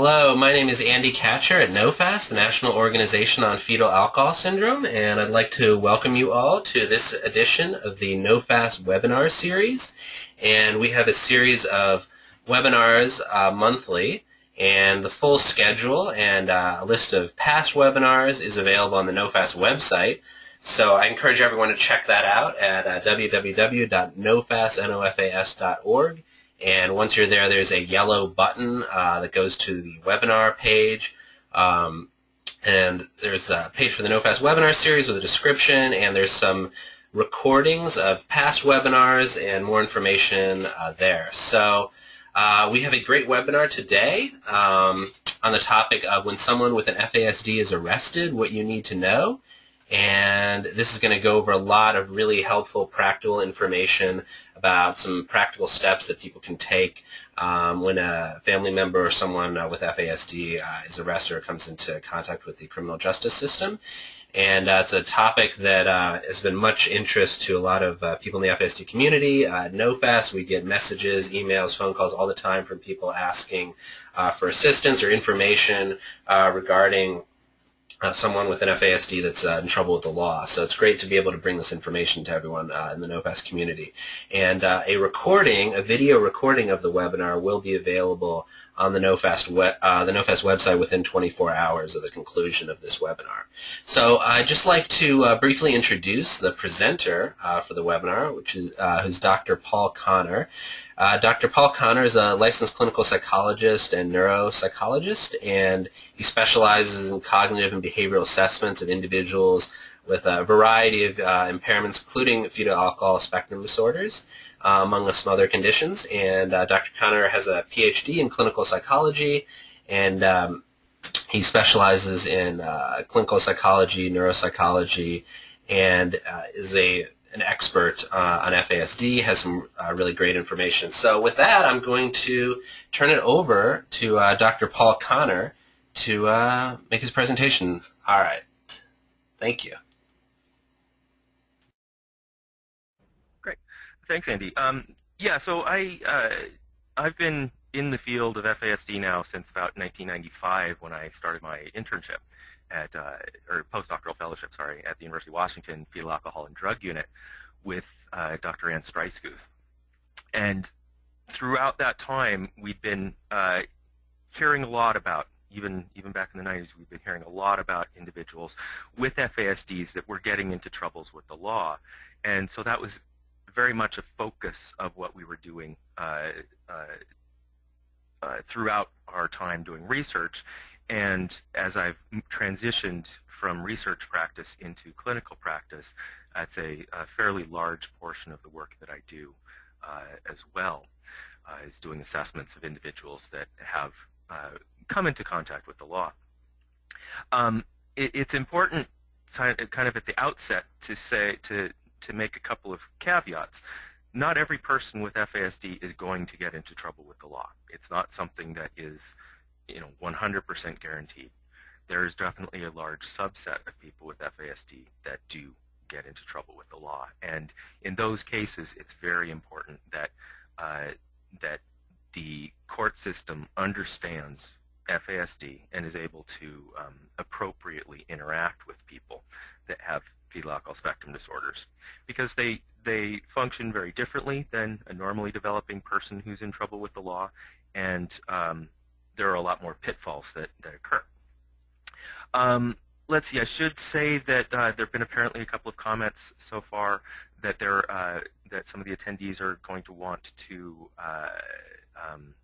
Hello, my name is Andy Catcher at NOFAS, the National Organization on Fetal Alcohol Syndrome, and I'd like to welcome you all to this edition of the NOFAS webinar series. And we have a series of webinars uh, monthly, and the full schedule and uh, a list of past webinars is available on the NOFAS website. So I encourage everyone to check that out at uh, www.nofas.org. And once you're there, there's a yellow button uh, that goes to the webinar page. Um, and there's a page for the NOFAS webinar series with a description, and there's some recordings of past webinars and more information uh, there. So uh, we have a great webinar today um, on the topic of when someone with an FASD is arrested, what you need to know. And this is going to go over a lot of really helpful practical information about some practical steps that people can take um, when a family member or someone uh, with FASD uh, is arrested or comes into contact with the criminal justice system. And uh, it's a topic that uh, has been much interest to a lot of uh, people in the FASD community. Uh, at NOFAS, we get messages, emails, phone calls all the time from people asking for assistance or information regarding uh, someone with an FASD that's uh, in trouble with the law. So it's great to be able to bring this information to everyone uh, in the NOFAS community. And uh, a recording, a video recording of the webinar will be available on the NOFAS, we uh, the NOFAS website within 24 hours of the conclusion of this webinar. So I'd just like to uh, briefly introduce the presenter for the webinar, which is who's Dr. Paul Connor. Uh, Dr. Paul Connor is a licensed clinical psychologist and neuropsychologist, and he specializes in cognitive and behavioral assessments of individuals with a variety of uh, impairments, including fetal alcohol spectrum disorders, uh, among some other conditions. And uh, Dr. Connor has a PhD in clinical psychology, and um, he specializes in uh, clinical psychology, neuropsychology, and uh, is a an expert uh, on FASD, has some uh, really great information. So with that, I'm going to turn it over to Dr. Paul Connor to make his presentation. All right. Thank you. Great. Thanks, Andy. Um, yeah, so I, uh, I've been in the field of FASD now since about 1995 when I started my internship at, uh, or postdoctoral fellowship, sorry, at the University of Washington Fetal Alcohol and Drug Unit with uh, Dr. Ann Streissguth. And throughout that time, we've been uh, hearing a lot about, even, even back in the 90s, we've been hearing a lot about individuals with FASDs that were getting into troubles with the law. And so that was very much a focus of what we were doing uh, uh, uh, throughout our time doing research and as I've transitioned from research practice into clinical practice, that's a, a fairly large portion of the work that I do uh, as well, uh, is doing assessments of individuals that have come into contact with the law. Um, it, it's important kind of at the outset to say, to, to make a couple of caveats. Not every person with FASD is going to get into trouble with the law. It's not something that is you know, 100% guaranteed. There is definitely a large subset of people with FASD that do get into trouble with the law. And in those cases, it's very important that uh, that the court system understands FASD and is able to um, appropriately interact with people that have fetal spectrum disorders because they they function very differently than a normally developing person who's in trouble with the law and um, there are a lot more pitfalls that, that occur. Um, let's see, I should say that uh, there have been apparently a couple of comments so far that there uh, that some of the attendees are going to want to uh, um,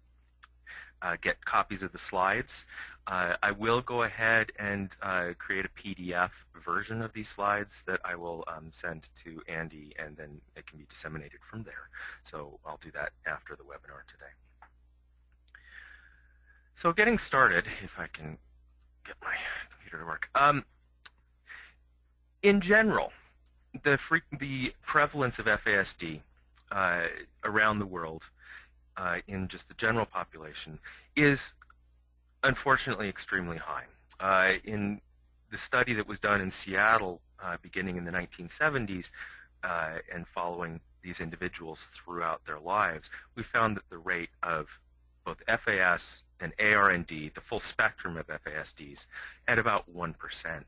uh, get copies of the slides. Uh, I will go ahead and uh, create a PDF version of these slides that I will um, send to Andy and then it can be disseminated from there. So I'll do that after the webinar today. So getting started, if I can get my computer to work. Um, in general, the, the prevalence of FASD uh, around the world uh, in just the general population is unfortunately extremely high. Uh, in the study that was done in Seattle uh, beginning in the 1970s uh, and following these individuals throughout their lives, we found that the rate of both FAS and ARND, the full spectrum of FASDs, at about 1%.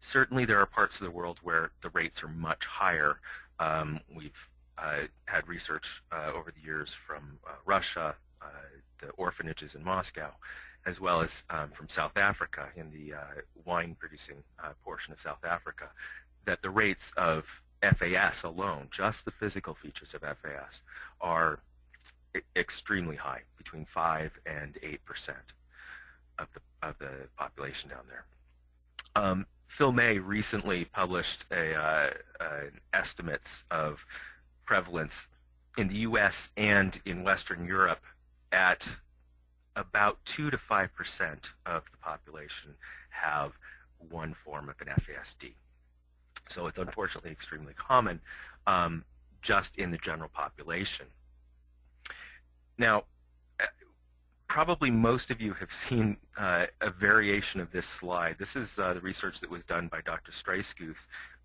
Certainly there are parts of the world where the rates are much higher. Um, we've had research uh, over the years from uh, Russia, uh, the orphanages in Moscow, as well as um, from South Africa in the wine-producing portion of South Africa, that the rates of FAS alone, just the physical features of FAS, are extremely high, between 5 and 8 percent of the, of the population down there. Um, Phil May recently published a, uh, uh, estimates of prevalence in the U.S. and in Western Europe at about 2 to 5 percent of the population have one form of an FASD. So it's unfortunately extremely common um, just in the general population. Now, uh, probably most of you have seen uh, a variation of this slide. This is uh, the research that was done by Dr. Streissguth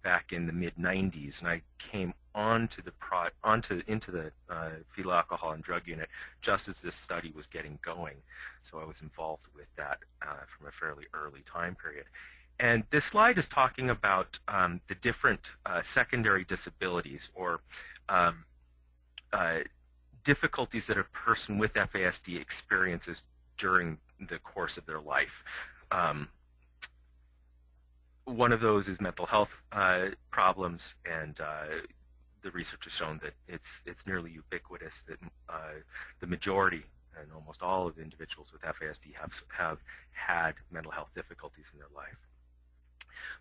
back in the mid-90s, and I came onto the pro onto into the uh, fetal alcohol and drug unit just as this study was getting going. So I was involved with that uh, from a fairly early time period. And this slide is talking about um, the different uh, secondary disabilities or um, uh, difficulties that a person with FASD experiences during the course of their life. Um, one of those is mental health uh, problems, and uh, the research has shown that it's it's nearly ubiquitous that uh, the majority and almost all of the individuals with FASD have have had mental health difficulties in their life.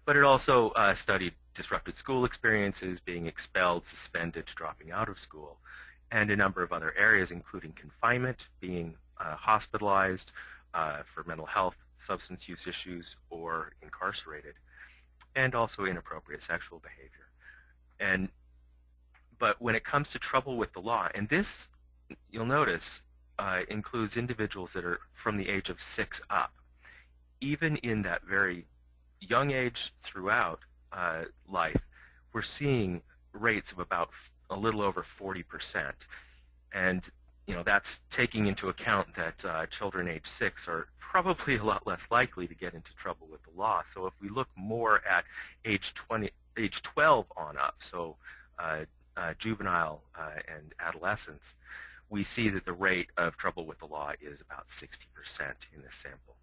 But it also uh, studied disrupted school experiences, being expelled, suspended, dropping out of school, and a number of other areas, including confinement, being uh, hospitalized uh, for mental health, substance use issues, or incarcerated, and also inappropriate sexual behavior. And but when it comes to trouble with the law, and this, you'll notice, uh, includes individuals that are from the age of six up. Even in that very young age throughout uh, life, we're seeing rates of about a little over 40%. And you know, that's taking into account that uh, children age 6 are probably a lot less likely to get into trouble with the law. So if we look more at age 20, age 12 on up, so uh, uh, juvenile uh, and adolescents, we see that the rate of trouble with the law is about 60% in this sample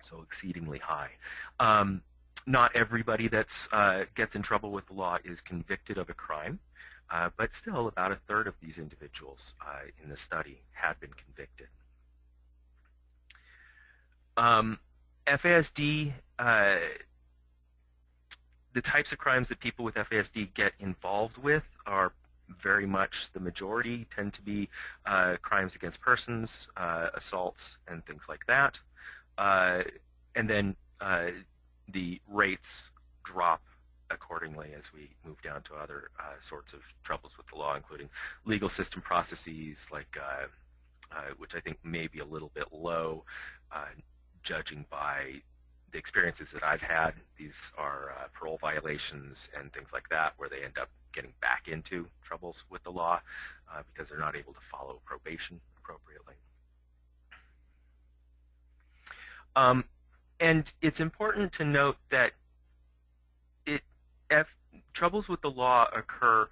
so exceedingly high. Um, not everybody that uh, gets in trouble with the law is convicted of a crime, uh, but still about a third of these individuals uh, in the study had been convicted. Um, FASD, uh, the types of crimes that people with FASD get involved with are very much the majority tend to be uh, crimes against persons, uh, assaults, and things like that. Uh, and then the rates drop accordingly as we move down to other uh, sorts of troubles with the law, including legal system processes, like uh, uh, which I think may be a little bit low, uh, judging by the experiences that I've had. These are parole violations and things like that, where they end up getting back into troubles with the law because they're not able to follow probation appropriately. Um, and it's important to note that Troubles with the law occur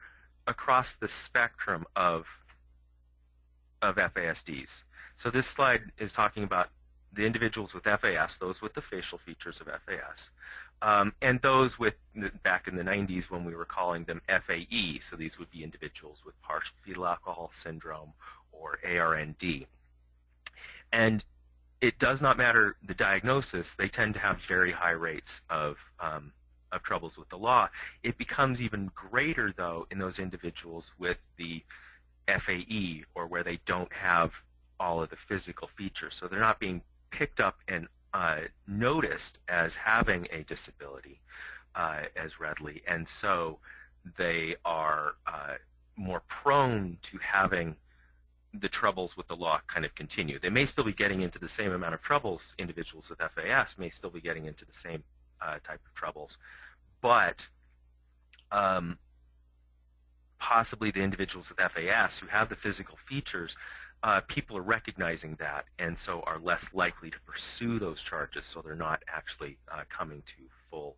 across the spectrum of, of FASDs. So this slide is talking about the individuals with FAS, those with the facial features of FAS, um, and those with, back in the 90s when we were calling them FAE, so these would be individuals with partial fetal alcohol syndrome or ARND. And it does not matter the diagnosis. They tend to have very high rates of, um, of troubles with the law. It becomes even greater, though, in those individuals with the FAE or where they don't have all of the physical features. So they're not being picked up and uh, noticed as having a disability uh, as readily. And so they are uh, more prone to having the troubles with the law kind of continue. They may still be getting into the same amount of troubles. Individuals with FAS may still be getting into the same uh, type of troubles, but um, possibly the individuals with FAS who have the physical features uh, people are recognizing that and so are less likely to pursue those charges so they're not actually uh, coming to full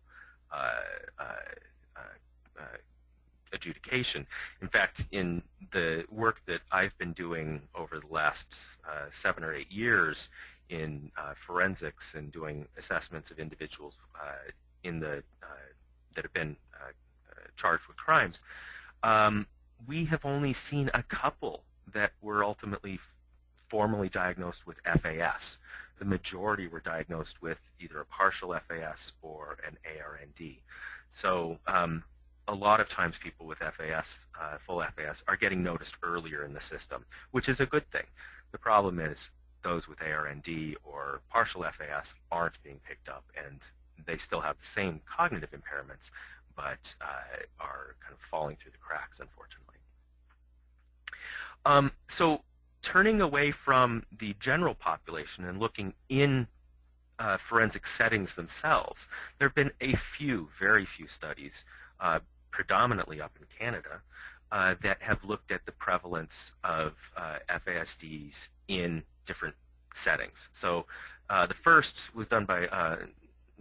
uh, uh, uh, adjudication. In fact, in the work that I've been doing over the last seven or eight years in forensics and doing assessments of individuals in the that have been charged with crimes, um, we have only seen a couple that were ultimately formally diagnosed with FAS. The majority were diagnosed with either a partial FAS or an ARND. So um, a lot of times people with FAS, uh, full FAS, are getting noticed earlier in the system, which is a good thing. The problem is those with ARND or partial FAS aren't being picked up and they still have the same cognitive impairments, but uh, are kind of falling through the cracks, unfortunately. Um, so turning away from the general population and looking in uh, forensic settings themselves, there have been a few, very few studies, uh, predominantly up in Canada, uh, that have looked at the prevalence of uh, FASDs in different settings. So uh, the first was done by uh,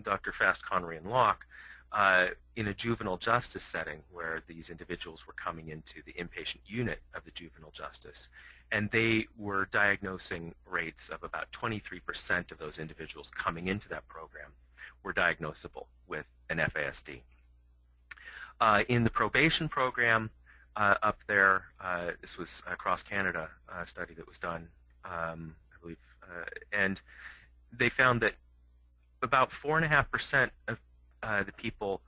Dr. Fast, Conry, and Loock, uh, in a juvenile justice setting where these individuals were coming into the inpatient unit of the juvenile justice. And they were diagnosing rates of about 23% of those individuals coming into that program were diagnosable with an FASD. Uh, in the probation program uh, up there, uh, this was across Canada, a study that was done, um, I believe, uh, and they found that about 4.5% of uh, the people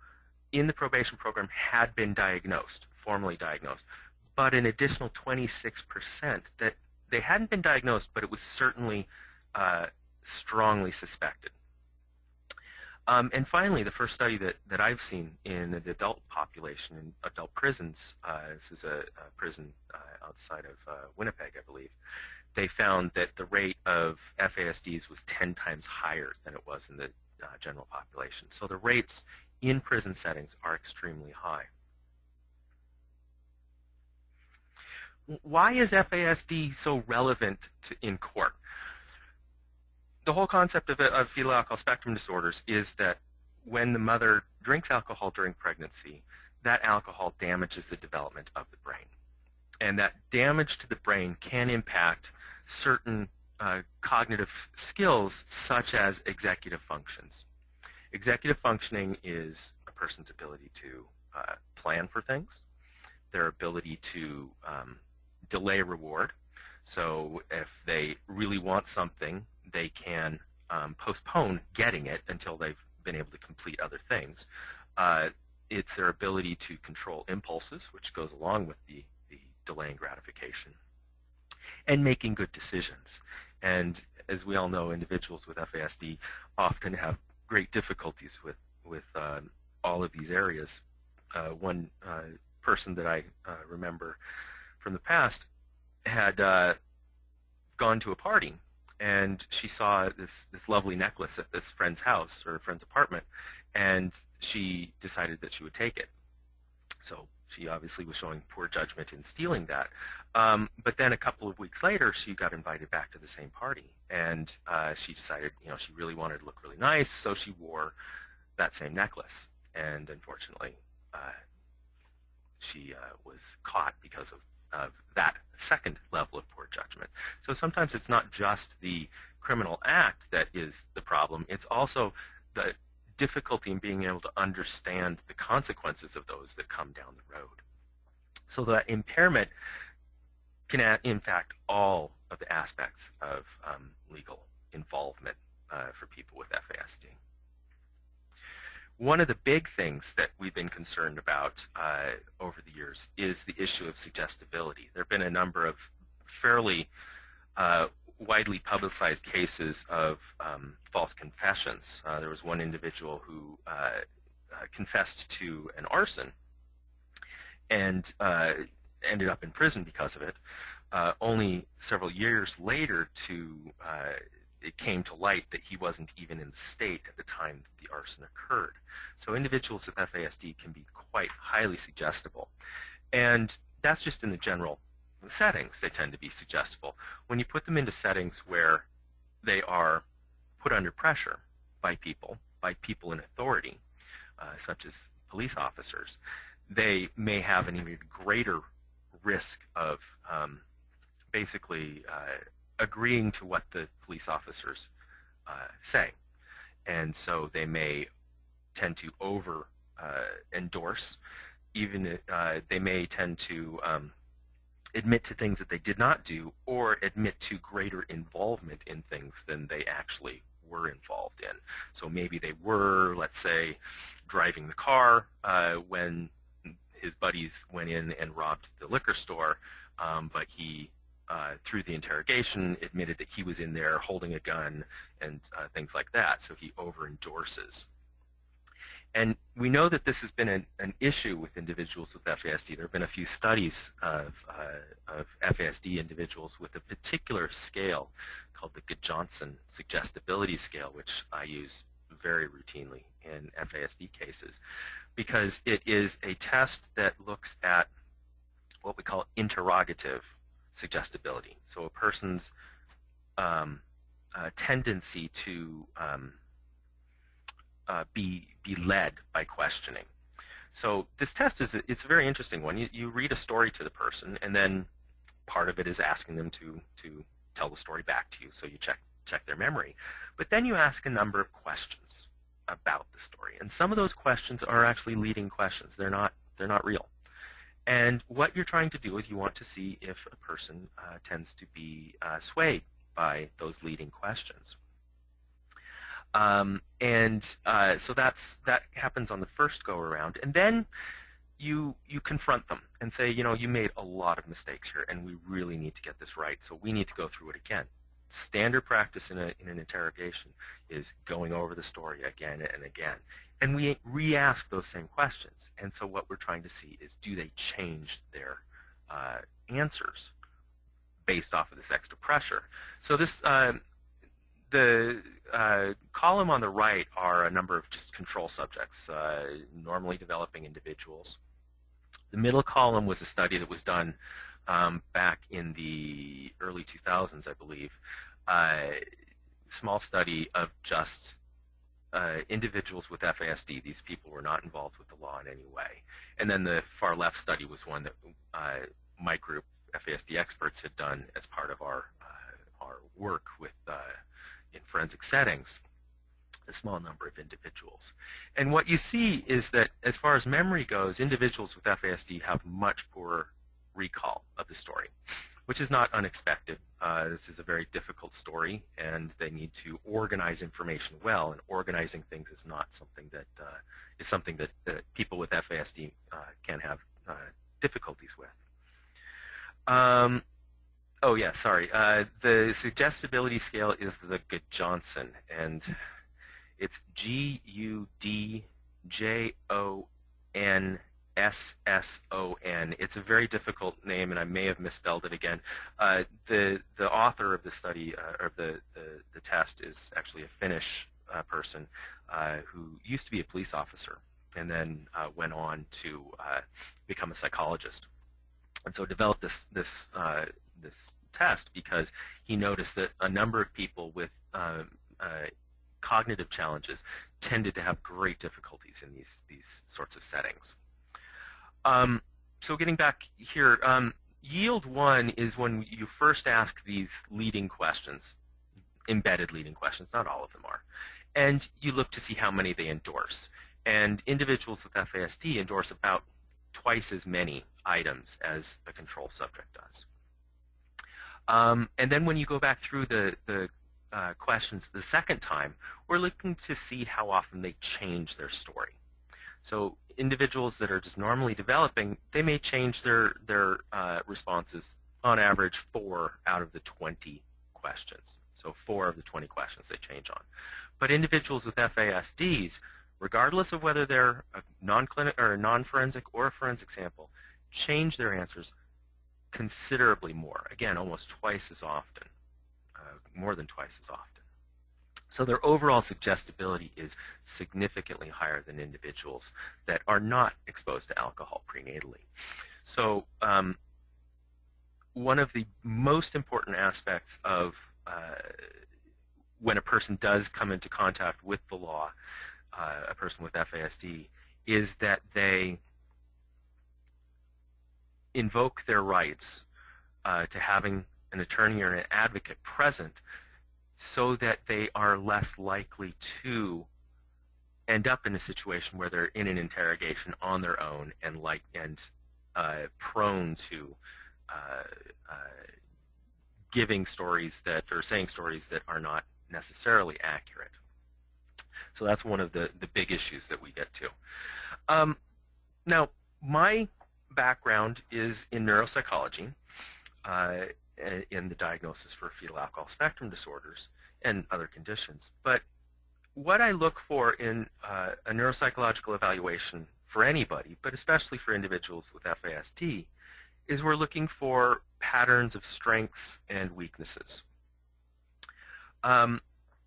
in the probation program had been diagnosed, formally diagnosed, but an additional 26% that they hadn't been diagnosed, but it was certainly uh, strongly suspected. Um, and finally, the first study that, that I've seen in the adult population in adult prisons, uh, this is a, a prison uh, outside of uh, Winnipeg, I believe, they found that the rate of FASDs was 10 times higher than it was in the uh, general population. So the rates in prison settings are extremely high. Why is FASD so relevant to, in court? The whole concept of, of fetal alcohol spectrum disorders is that when the mother drinks alcohol during pregnancy, that alcohol damages the development of the brain. And that damage to the brain can impact certain uh, cognitive skills such as executive functions. Executive functioning is a person's ability to uh, plan for things, their ability to um, delay reward. So if they really want something, they can um, postpone getting it until they've been able to complete other things. Uh, it's their ability to control impulses, which goes along with the, the delaying gratification, and making good decisions. And as we all know, individuals with FASD often have great difficulties with, with uh, all of these areas. Uh, one uh, person that I uh, remember from the past had uh, gone to a party and she saw this, this lovely necklace at this friend's house or friend's apartment and she decided that she would take it. So she obviously was showing poor judgment in stealing that. Um, but then a couple of weeks later, she got invited back to the same party, and uh, she decided, you know, she really wanted to look really nice, so she wore that same necklace. And unfortunately, uh, she uh, was caught because of, of that second level of poor judgment. So sometimes it's not just the criminal act that is the problem, it's also the difficulty in being able to understand the consequences of those that come down the road. So that impairment can impact all of the aspects of um, legal involvement uh, for people with FASD. One of the big things that we've been concerned about uh, over the years is the issue of suggestibility. There have been a number of fairly uh, widely publicized cases of um, false confessions. Uh, there was one individual who uh, uh, confessed to an arson and ended up in prison because of it. Uh, only several years later to uh, it came to light that he wasn't even in the state at the time that the arson occurred. So individuals with FASD can be quite highly suggestible. And that's just in the general settings, they tend to be suggestible. When you put them into settings where they are put under pressure by people, by people in authority, uh, such as police officers, they may have an even greater risk of um, basically uh, agreeing to what the police officers uh, say. And so they may tend to over uh, endorse, even uh, they may tend to um, admit to things that they did not do or admit to greater involvement in things than they actually were involved in. So maybe they were, let's say, driving the car uh, when his buddies went in and robbed the liquor store, um, but he, uh, through the interrogation, admitted that he was in there holding a gun and uh, things like that. So he over-endorses. And we know that this has been an, an, issue with individuals with FASD. There have been a few studies of, uh, of FASD individuals with a particular scale called the Gudjonsson Suggestibility Scale, which I use very routinely in FASD cases because it is a test that looks at what we call interrogative suggestibility. So a person's um, uh, tendency to um, uh, be be led by questioning. So this test is a, it's a very interesting one. You, you read a story to the person, and then part of it is asking them to to tell the story back to you. So you check check their memory, but then you ask a number of questions about the story, and some of those questions are actually leading questions. They're not they're not real. And what you're trying to do is you want to see if a person uh, tends to be uh, swayed by those leading questions. Um, and uh, so that's that happens on the first go around, and then you you confront them and say, you know, you made a lot of mistakes here, and we really need to get this right. So we need to go through it again. Standard practice in, a, in an interrogation is going over the story again and again, and we re-ask those same questions. And so what we're trying to see is, do they change their uh, answers based off of this extra pressure? So this uh, the uh, column on the right are a number of just control subjects, uh, normally developing individuals. The middle column was a study that was done um, back in the early 2000s, I believe. Uh, small study of just uh, individuals with FASD. These people were not involved with the law in any way. And then the far left study was one that uh, my group, FASD experts, had done as part of our uh, our work with in forensic settings a small number of individuals. And what you see is that as far as memory goes, individuals with FASD have much poorer recall of the story, which is not unexpected. Uh, this is a very difficult story, and they need to organize information well, and organizing things is not something that uh, is something that, that, people with FASD uh, can have uh, difficulties with. Um, Oh yeah, sorry. Uh, the suggestibility scale is the Gudjonsson, and it's G-U-D-J-O-N-S-S-O-N. It's a very difficult name, and I may have misspelled it again. Uh, the the author of the study uh, or the, the, the test is actually a Finnish uh, person uh, who used to be a police officer and then uh, went on to become a psychologist, and so developed this this this test because he noticed that a number of people with uh, cognitive challenges tended to have great difficulties in these these sorts of settings. Um, so getting back here, um, yield one is when you first ask these leading questions, embedded leading questions, not all of them are, and you look to see how many they endorse. And individuals with FASD endorse about twice as many items as the control subject does. Um, and then when you go back through the, the uh, questions the second time, we're looking to see how often they change their story. So individuals that are just normally developing, they may change their, their uh, responses on average four out of the 20 questions. So four of the 20 questions they change on. But individuals with FASDs, regardless of whether they're a non-clinic or non-forensic or a forensic sample, change their answers considerably more. Again, almost twice as often, uh, more than twice as often. So their overall suggestibility is significantly higher than individuals that are not exposed to alcohol prenatally. So um, one of the most important aspects of uh, when a person does come into contact with the law, uh, a person with FASD, is that they invoke their rights uh, to having an attorney or an advocate present so that they are less likely to end up in a situation where they're in an interrogation on their own and like and uh, prone to uh, uh, giving stories that or saying stories that are not necessarily accurate. So that's one of the, the big issues that we get to. Um, now, my background is in neuropsychology, uh, in the diagnosis for fetal alcohol spectrum disorders and other conditions. But what I look for in uh, a neuropsychological evaluation for anybody, but especially for individuals with FASD, is we're looking for patterns of strengths and weaknesses. Um,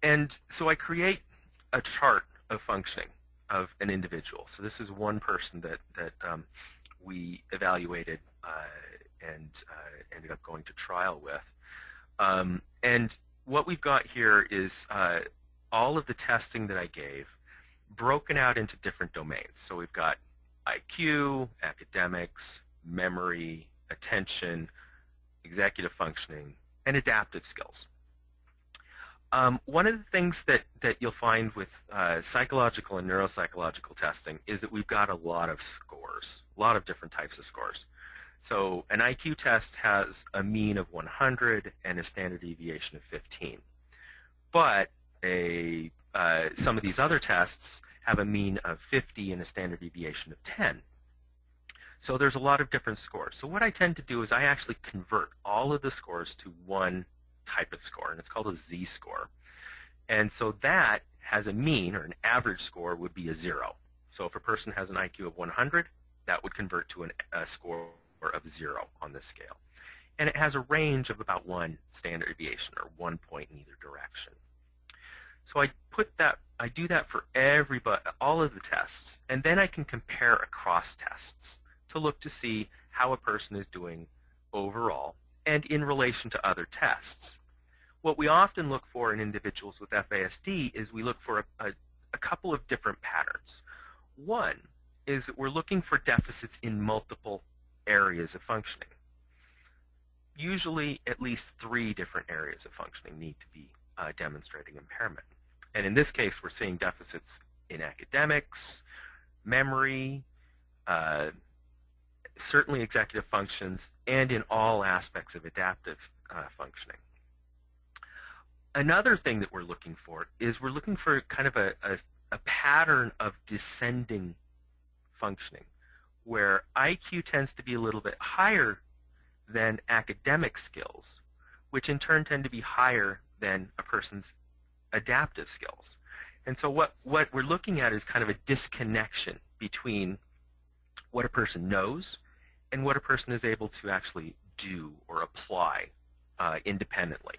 and so I create a chart of functioning of an individual. So this is one person that, that um, we evaluated uh, and uh, ended up going to trial with. Um, and what we've got here is uh, all of the testing that I gave broken out into different domains. So we've got IQ, academics, memory, attention, executive functioning, and adaptive skills. Um, one of the things that, that you'll find with uh, psychological and neuropsychological testing is that we've got a lot of scores, a lot of different types of scores. So an IQ test has a mean of 100 and a standard deviation of 15. But a, uh, some of these other tests have a mean of 50 and a standard deviation of 10. So there's a lot of different scores. So what I tend to do is I actually convert all of the scores to one type of score, and it's called a z-score. And so that has a mean, or an average score would be a 0. So if a person has an IQ of 100, that would convert to an, a score of 0 on this scale. And it has a range of about one standard deviation, or one point in either direction. So I put that, I do that for everybody, all of the tests, and then I can compare across tests to look to see how a person is doing overall and in relation to other tests. What we often look for in individuals with FASD is we look for a, a, a couple of different patterns. One is that we're looking for deficits in multiple areas of functioning. Usually at least three different areas of functioning need to be uh, demonstrating impairment. And in this case, we're seeing deficits in academics, memory, uh, certainly executive functions, and in all aspects of adaptive uh, functioning. Another thing that we're looking for is we're looking for kind of a, a, a pattern of descending functioning, where IQ tends to be a little bit higher than academic skills, which in turn tend to be higher than a person's adaptive skills. And so what, what we're looking at is kind of a disconnection between what a person knows and what a person is able to actually do or apply uh, independently.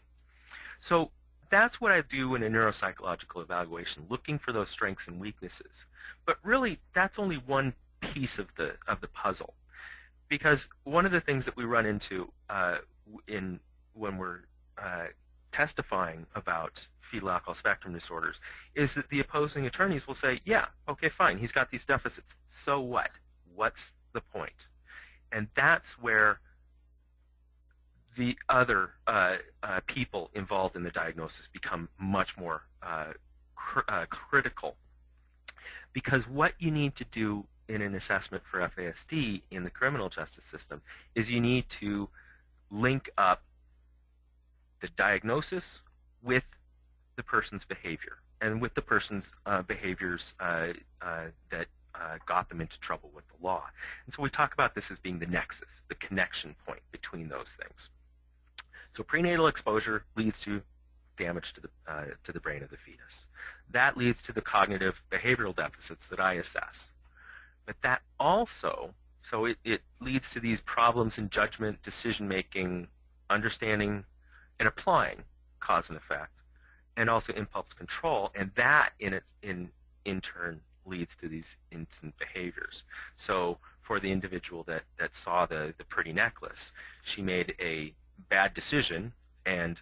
So that's what I do in a neuropsychological evaluation, looking for those strengths and weaknesses. But really, that's only one piece of the of the puzzle, because one of the things that we run into uh, in when we're uh, testifying about fetal alcohol spectrum disorders is that the opposing attorneys will say, yeah, okay, fine, he's got these deficits. So what? What's the point? And that's where the other uh, uh, people involved in the diagnosis become much more uh, cr uh, critical. Because what you need to do in an assessment for FASD in the criminal justice system is you need to link up the diagnosis with the person's behavior and with the person's uh, behaviors uh, that uh, got them into trouble with the law. And so we talk about this as being the nexus, the connection point between those things. So prenatal exposure leads to damage to the, uh, to the brain of the fetus. That leads to the cognitive behavioral deficits that I assess. But that also, so it, it leads to these problems in judgment, decision-making, understanding, and applying cause and effect, and also impulse control, and that in, it, in, in turn leads to these instant behaviors. So for the individual that, that saw the, the pretty necklace. She made a bad decision, and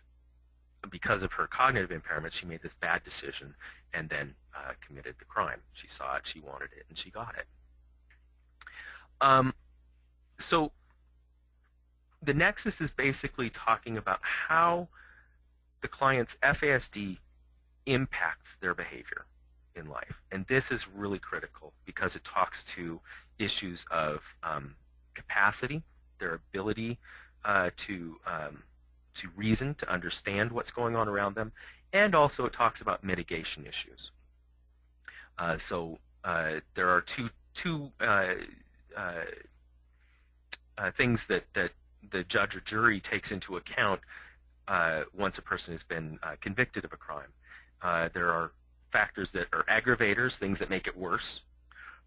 because of her cognitive impairment, she made this bad decision and then uh, committed the crime. She saw it, she wanted it, and she got it. Um, so the nexus is basically talking about how the client's FASD impacts their behavior in life. And this is really critical because it talks to issues of um, capacity, their ability uh, to, um, to reason, to understand what's going on around them, and also it talks about mitigation issues. Uh, so uh, there are two, two uh, things that, that the judge or jury takes into account once a person has been convicted of a crime. there are factors that are aggravators, things that make it worse.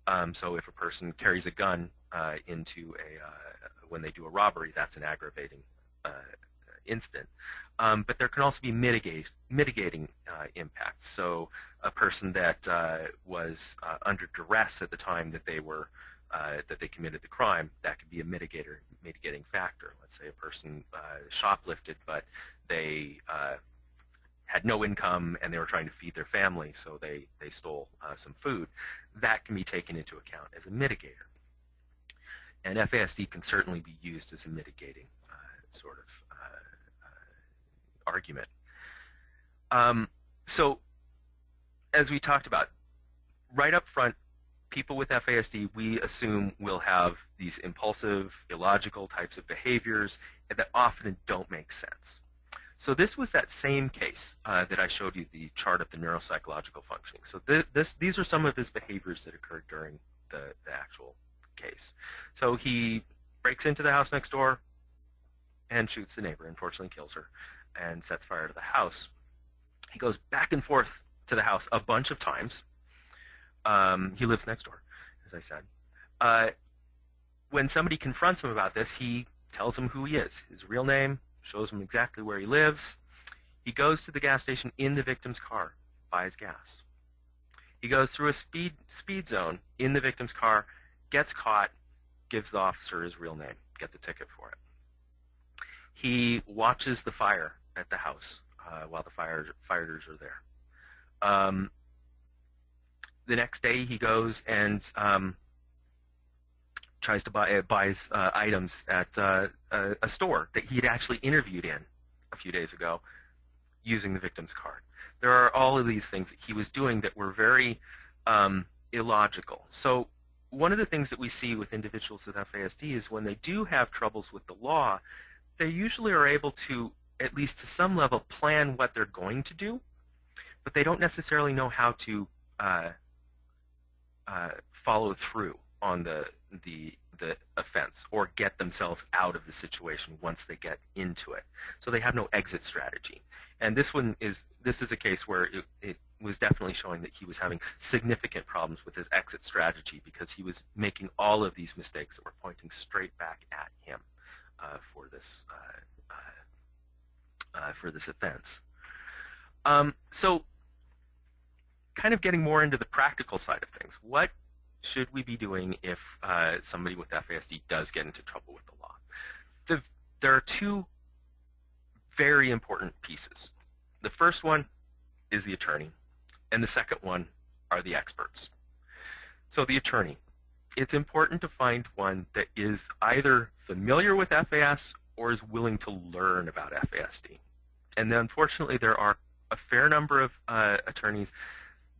Um, so if a person carries a gun uh, into a uh, when they do a robbery, that's an aggravating uh, instant. Um, but there can also be mitigate, mitigating uh, impacts. So a person that uh, was uh, under duress at the time that they were that they committed the crime, that could be a mitigator, mitigating factor. Let's say a person shoplifted, but they had no income and they were trying to feed their family, so they, they stole uh, some food. That can be taken into account as a mitigator. And FASD can certainly be used as a mitigating uh, sort of uh, uh, argument. Um, so as we talked about, right up front, people with FASD, we assume will have these impulsive, illogical types of behaviors that often don't make sense. So this was that same case uh, that I showed you the chart of the neuropsychological functioning. So th this, these are some of his behaviors that occurred during the, the actual case. So he breaks into the house next door and shoots the neighbor, unfortunately kills her, and sets fire to the house. He goes back and forth to the house a bunch of times. Um, he lives next door, as I said. Uh, when somebody confronts him about this, he tells him who he is, his real name, shows him exactly where he lives. He goes to the gas station in the victim's car, buys gas. He goes through a speed speed zone in the victim's car, gets caught, gives the officer his real name, gets a ticket for it. He watches the fire at the house uh, while the fire, fighters are there. Um, the next day he goes and um, tries to buy buys uh, items at uh, a, a, store that he had actually interviewed in a few days ago using the victim's card. There are all of these things that he was doing that were very um, illogical. So one of the things that we see with individuals with FASD is when they do have troubles with the law, they usually are able to, at least to some level, plan what they're going to do, but they don't necessarily know how to uh, uh, follow through on the the the offense or get themselves out of the situation once they get into it. So they have no exit strategy. And this one is this is a case where it, it was definitely showing that he was having significant problems with his exit strategy because he was making all of these mistakes that were pointing straight back at him uh, for this uh, uh, uh for this offense. Um, so kind of getting more into the practical side of things. What should we be doing if uh, somebody with FASD does get into trouble with the law? The, there are two very important pieces. The first one is the attorney, and the second one are the experts. So the attorney, it's important to find one that is either familiar with FAS or is willing to learn about FASD. And then unfortunately there are a fair number of uh, attorneys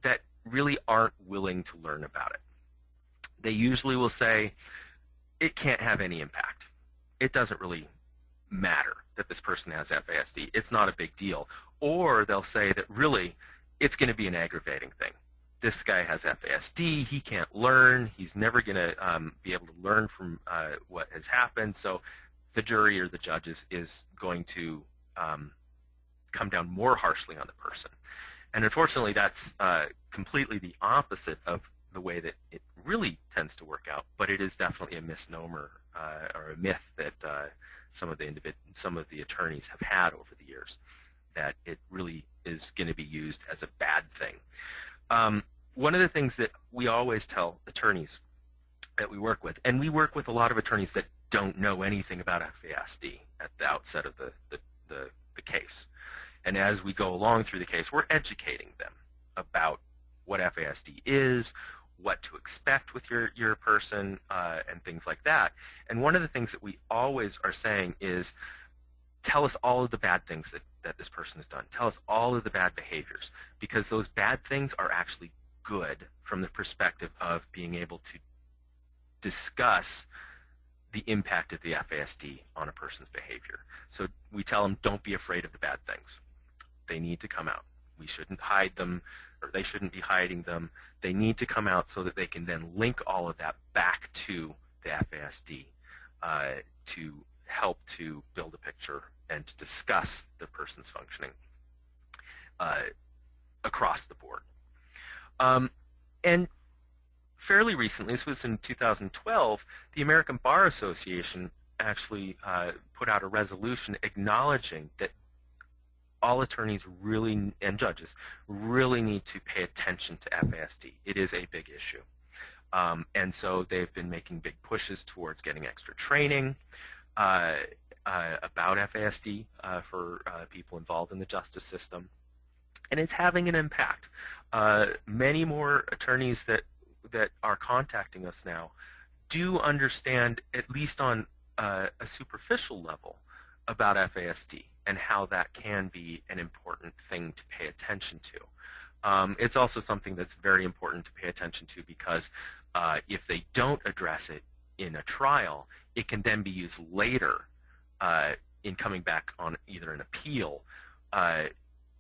that really aren't willing to learn about it they usually will say, it can't have any impact. It doesn't really matter that this person has FASD. It's not a big deal. Or they'll say that really it's going to be an aggravating thing. This guy has FASD. He can't learn. He's never going to um, be able to learn from uh, what has happened. So the jury or the judges is going to um, come down more harshly on the person. And unfortunately, that's uh, completely the opposite of the way that it really tends to work out, but it is definitely a misnomer uh, or a myth that uh, some of the some of the attorneys have had over the years that it really is going to be used as a bad thing. Um, one of the things that we always tell attorneys that we work with. And we work with a lot of attorneys that don't know anything about FASD at the outset of the, the, the, the case. And as we go along through the case, we're educating them about what FASD is, what to expect with your, your person, uh, and things like that. And one of the things that we always are saying is, tell us all of the bad things that, that this person has done. Tell us all of the bad behaviors, because those bad things are actually good from the perspective of being able to discuss the impact of the FASD on a person's behavior. So we tell them, don't be afraid of the bad things. They need to come out. We shouldn't hide them, or they shouldn't be hiding them. They need to come out so that they can then link all of that back to the FASD uh, to help to build a picture and to discuss the person's functioning uh, across the board. Um, and fairly recently, this was in 2012, the American Bar Association actually uh, put out a resolution acknowledging that all attorneys really and judges really need to pay attention to FASD. It is a big issue. Um, and so they've been making big pushes towards getting extra training uh, uh, about FASD uh, for uh, people involved in the justice system. And it's having an impact. Uh, many more attorneys that that are contacting us now do understand, at least on uh, a superficial level, about FASD and how that can be an important thing to pay attention to. Um, it's also something that's very important to pay attention to because uh, if they don't address it in a trial, it can then be used later uh, in coming back on either an appeal uh,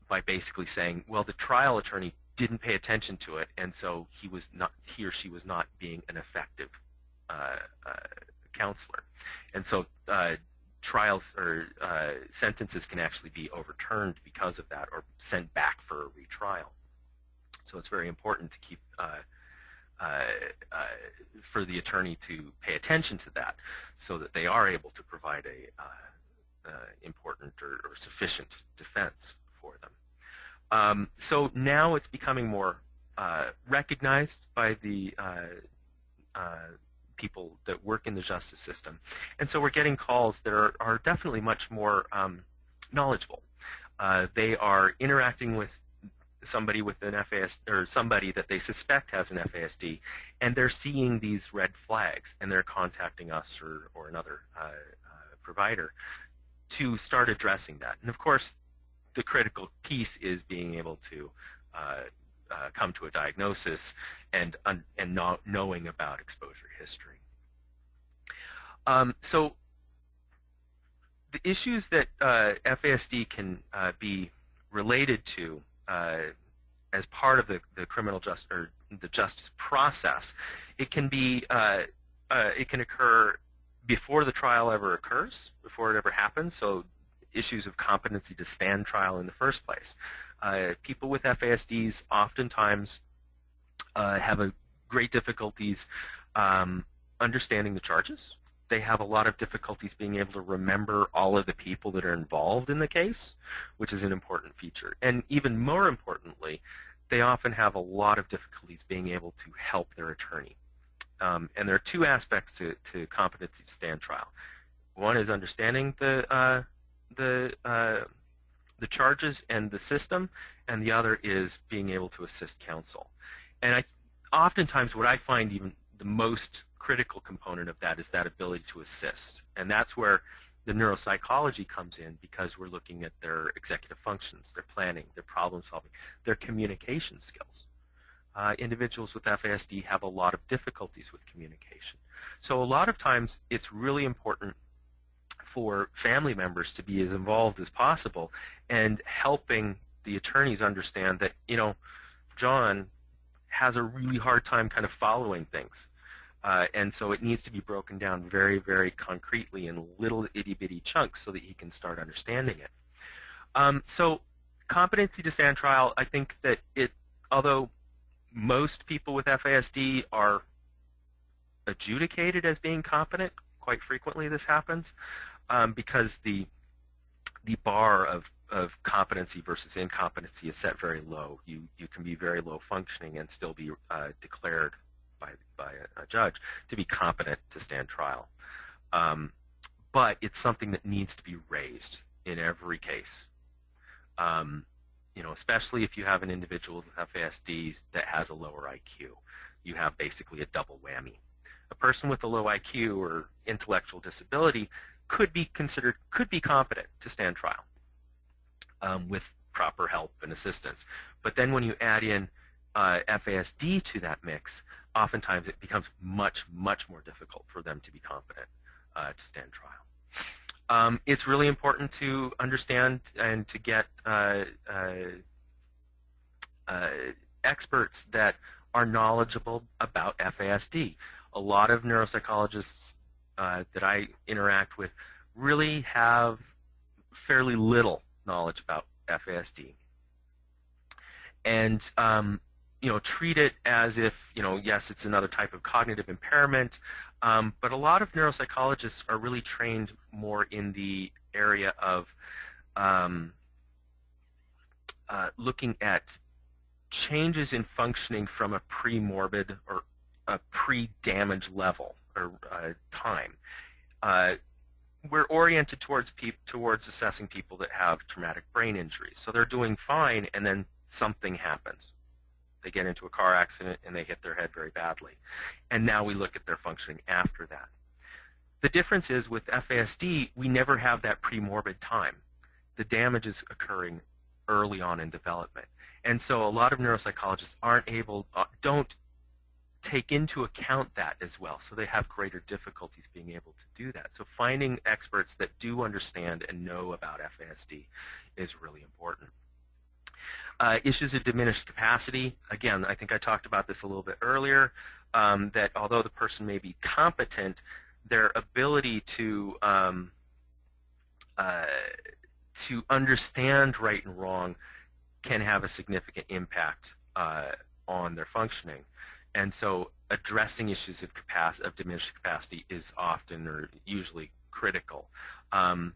by basically saying, well, the trial attorney didn't pay attention to it, and so he was not he or she was not being an effective uh, uh, counselor, and so uh, trials or uh, sentences can actually be overturned because of that, or sent back for a retrial. So it's very important to keep uh, uh, for the attorney to pay attention to that, so that they are able to provide a important or, or sufficient defense for them. Um, so now it's becoming more uh, recognized by the uh, uh, people that work in the justice system. And so we're getting calls that are, are definitely much more um, knowledgeable. Uh, they are interacting with somebody with an FAS or somebody that they suspect has an FASD, and they're seeing these red flags, and they're contacting us or, or another uh, uh, provider to start addressing that. And of course, the critical piece is being able to uh, uh, come to a diagnosis and and not knowing about exposure history. Um, so the issues that uh, FASD can uh, be related to uh, as part of the, the criminal justice or the justice process, it can be uh, it can occur before the trial ever occurs, before it ever happens. So issues of competency to stand trial in the first place. Uh, people with FASDs oftentimes uh, have a great difficulties um, understanding the charges. They have a lot of difficulties being able to remember all of the people that are involved in the case, which is an important feature. And even more importantly, they often have a lot of difficulties being able to help their attorney. Um, and there are two aspects to, to competency to stand trial. One is understanding the uh, the uh, the charges and the system, and the other is being able to assist counsel. And I, oftentimes, what I find even the most critical component of that is that ability to assist, and that's where the neuropsychology comes in because we're looking at their executive functions, their planning, their problem solving, their communication skills. Uh, individuals with FASD have a lot of difficulties with communication. So a lot of times it's really important for family members to be as involved as possible and helping the attorneys understand that, you know, John has a really hard time kind of following things. Uh, and so it needs to be broken down very, very concretely in little itty-bitty chunks so that he can start understanding it. Um, so competency to stand trial, I think that it, although most people with FASD are adjudicated as being competent, quite frequently this happens, um, because the the bar of of competency versus incompetency is set very low. You you can be very low functioning and still be uh, declared by, by a, a judge to be competent to stand trial. Um, but it's something that needs to be raised in every case. Um, you know, especially if you have an individual with FASD that has a lower IQ. You have basically a double whammy. A person with a low IQ or intellectual disability could be considered, could be competent to stand trial um, with proper help and assistance. But then when you add in uh, FASD to that mix, oftentimes it becomes much, much more difficult for them to be competent uh, to stand trial. Um, it's really important to understand and to get uh, uh, uh, experts that are knowledgeable about FASD. A lot of neuropsychologists uh, that I interact with really have fairly little knowledge about FASD. And um, you know, treat it as if, you know, yes, it's another type of cognitive impairment, um, but a lot of neuropsychologists are really trained more in the area of um, uh, looking at changes in functioning from a pre-morbid or a pre-damage level uh, time. Uh, we're oriented towards towards assessing people that have traumatic brain injuries. So they're doing fine, and then something happens. They get into a car accident and they hit their head very badly. And now we look at their functioning after that. The difference is with FASD, we never have that pre-morbid time. The damage is occurring early on in development. And so a lot of neuropsychologists aren't able, uh, don't take into account that as well. So they have greater difficulties being able to do that. So finding experts that do understand and know about FASD is really important. Uh, issues of diminished capacity, again, I think I talked about this a little bit earlier, um, that although the person may be competent, their ability to um, uh, to understand right and wrong can have a significant impact uh, on their functioning. And so addressing issues of, capacity, of diminished capacity is often or usually critical. Um,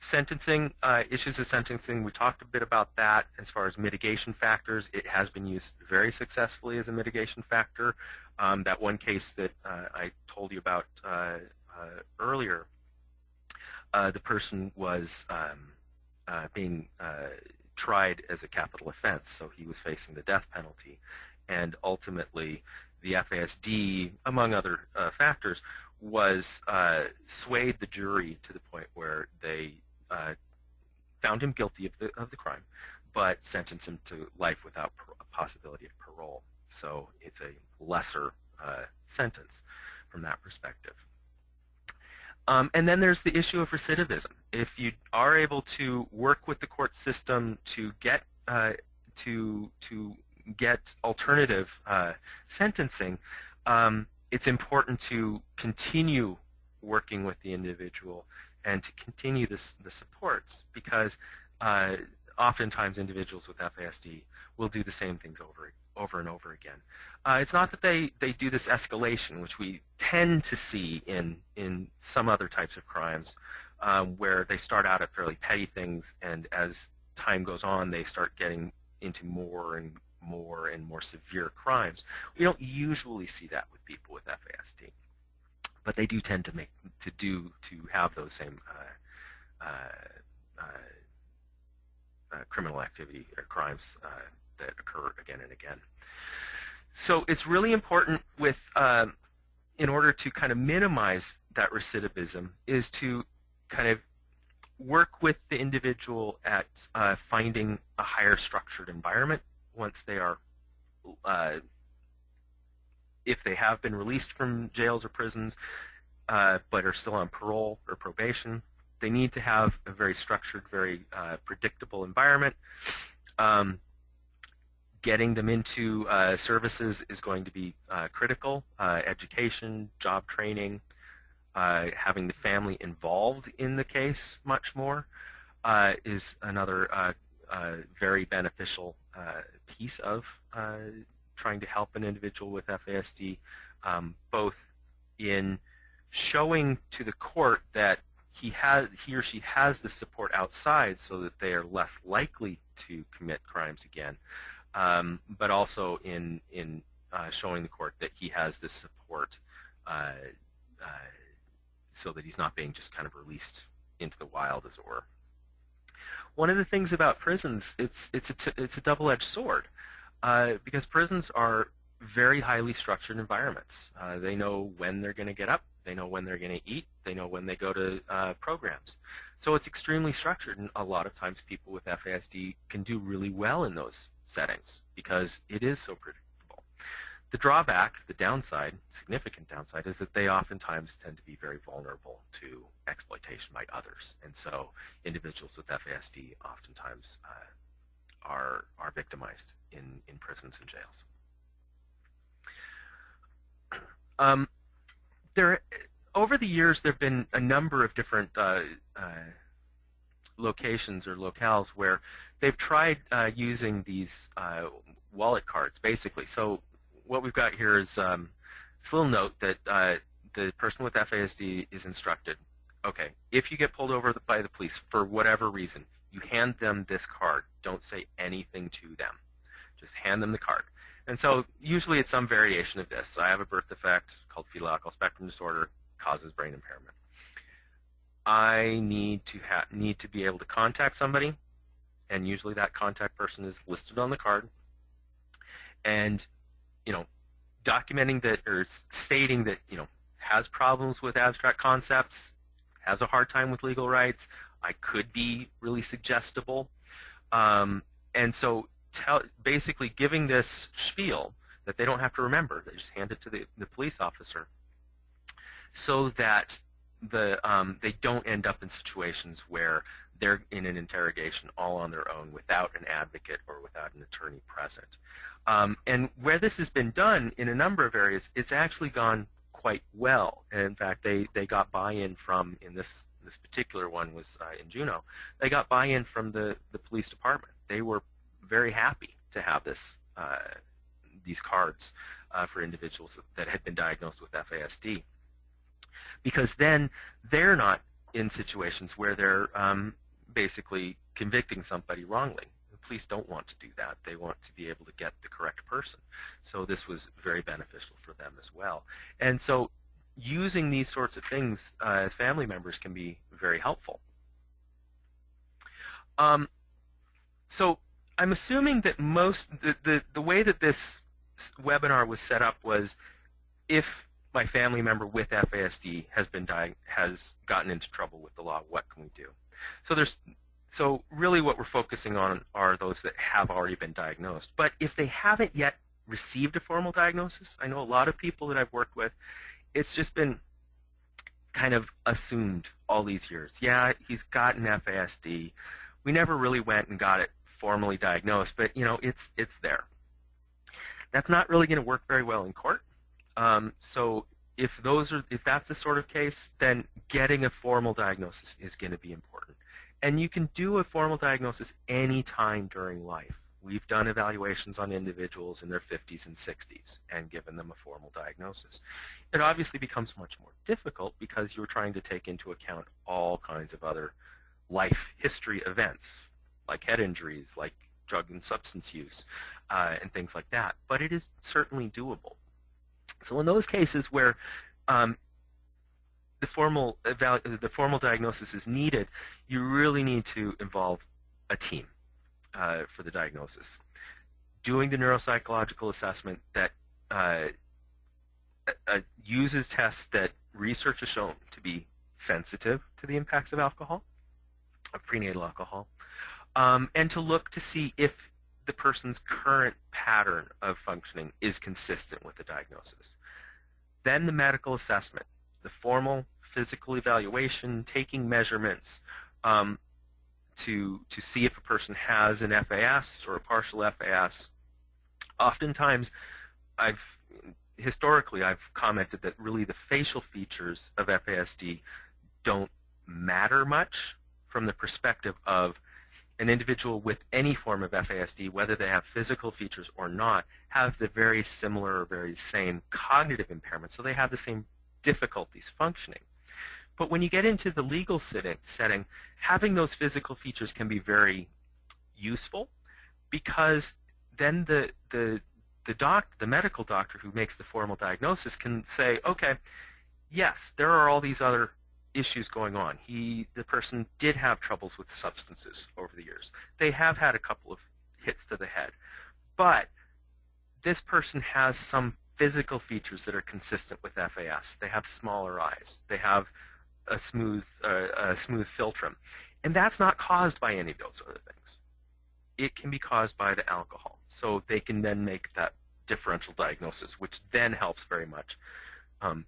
sentencing, uh, issues of sentencing, we talked a bit about that as far as mitigation factors. It has been used very successfully as a mitigation factor. Um, that one case that uh, I told you about uh, uh earlier, uh, the person was um, uh, being tried as a capital offense, so he was facing the death penalty. And ultimately, the FASD, among other factors, was uh, swayed the jury to the point where they uh, found him guilty of the, of the crime, but sentenced him to life without a possibility of parole. So it's a lesser uh, sentence from that perspective. Um, and then there's the issue of recidivism. If you are able to work with the court system to get uh, to to get alternative uh, sentencing, um, it's important to continue working with the individual and to continue this, the supports because uh, oftentimes individuals with FASD will do the same things over over and over again. Uh, it's not that they, they do this escalation, which we tend to see in, in some other types of crimes, um, where they start out at fairly petty things, and as time goes on, they start getting into more and more and more severe crimes. We don't usually see that with people with FASD but they do tend to make to do to have those same uh, uh, uh, criminal activity or crimes that occur again and again. So it's really important with um, in order to kind of minimize that recidivism is to kind of work with the individual at uh, finding a higher structured environment once they are uh, if they have been released from jails or prisons uh, but are still on parole or probation, they need to have a very structured, very uh, predictable environment. Um, getting them into uh, services is going to be uh, critical. Uh, education, job training, uh, having the family involved in the case much more is another very beneficial piece of trying to help an individual with FASD, um, both in showing to the court that he has he or she has the support outside so that they are less likely to commit crimes again, um, but also in in uh, showing the court that he has this support uh, uh, so that he's not being just kind of released into the wild, as it were. One of the things about prisons, it's, it's, a, it's a double-edged sword uh, because prisons are very highly structured environments. Uh, they know when they're going to get up. They know when they're going to eat. They know when they go to uh, programs. So it's extremely structured, and a lot of times people with FASD can do really well in those settings because it is so predictable. The drawback, the downside, significant downside, is that they oftentimes tend to be very vulnerable to exploitation by others. And so individuals with FASD oftentimes uh, are, are victimized in, in prisons and jails. Um, there, over the years, there have been a number of different uh, uh, locations or locales where they've tried uh, using these uh, wallet cards, basically. So what we've got here is um, this little note that uh, the person with FASD is instructed, okay, if you get pulled over by the police for whatever reason, you hand them this card. Don't say anything to them. Just hand them the card. And so usually it's some variation of this. I have a birth defect called fetal alcohol spectrum disorder, causes brain impairment. I need to need to be able to contact somebody, and usually that contact person is listed on the card. And you know, documenting that or stating that you know has problems with abstract concepts, has a hard time with legal rights. I could be really suggestible, um, and so tell, basically giving this spiel that they don't have to remember. They just hand it to the, the police officer so that the um, they don't end up in situations where they're in an interrogation all on their own without an advocate or without an attorney present. Um, and where this has been done in a number of areas, it's actually gone quite well. And in fact, they, they got buy-in from, in this, this particular one was uh, in Juneau, they got buy-in from the, the police department. They were very happy to have this uh, these cards uh, for individuals that had been diagnosed with FASD. Because then they're not in situations where they're um, basically convicting somebody wrongly. Police don't want to do that. They want to be able to get the correct person. So this was very beneficial for them as well. And so using these sorts of things uh, as family members can be very helpful. Um, so I'm assuming that most the, the, the way that this webinar was set up was if my family member with FASD has been dying has gotten into trouble with the law, what can we do? So there's so really what we're focusing on are those that have already been diagnosed. But if they haven't yet received a formal diagnosis, I know a lot of people that I've worked with, it's just been kind of assumed all these years. Yeah, he's got an FASD. We never really went and got it formally diagnosed, but you know it's it's there. That's not really going to work very well in court. Um, so if those are if that's the sort of case, then getting a formal diagnosis is going to be important. And you can do a formal diagnosis any time during life. We've done evaluations on individuals in their 50s and 60s and given them a formal diagnosis. It obviously becomes much more difficult because you're trying to take into account all kinds of other life history events, like head injuries, like drug and substance use, uh, and things like that. But it is certainly doable. So in those cases where um, the formal the formal diagnosis is needed, you really need to involve a team uh, for the diagnosis. Doing the neuropsychological assessment that uh, uh, uses tests that research has shown to be sensitive to the impacts of alcohol, of prenatal alcohol, um, and to look to see if the person's current pattern of functioning is consistent with the diagnosis. Then the medical assessment, the formal physical evaluation, taking measurements um, to, to see if a person has an FAS or a partial FAS. Oftentimes, I've historically I've commented that really the facial features of FASD don't matter much from the perspective of an individual with any form of FASD, whether they have physical features or not, have the very similar or very same cognitive impairment. So they have the same difficulties functioning. But when you get into the legal setting, having those physical features can be very useful because then the, the the doc, the medical doctor who makes the formal diagnosis can say, okay, yes, there are all these other issues going on. He, the person did have troubles with substances over the years. They have had a couple of hits to the head. But this person has some physical features that are consistent with FAS. They have smaller eyes. They have a smooth, uh, a smooth philtrum. And that's not caused by any of those other things. It can be caused by the alcohol. So they can then make that differential diagnosis, which then helps very much, um,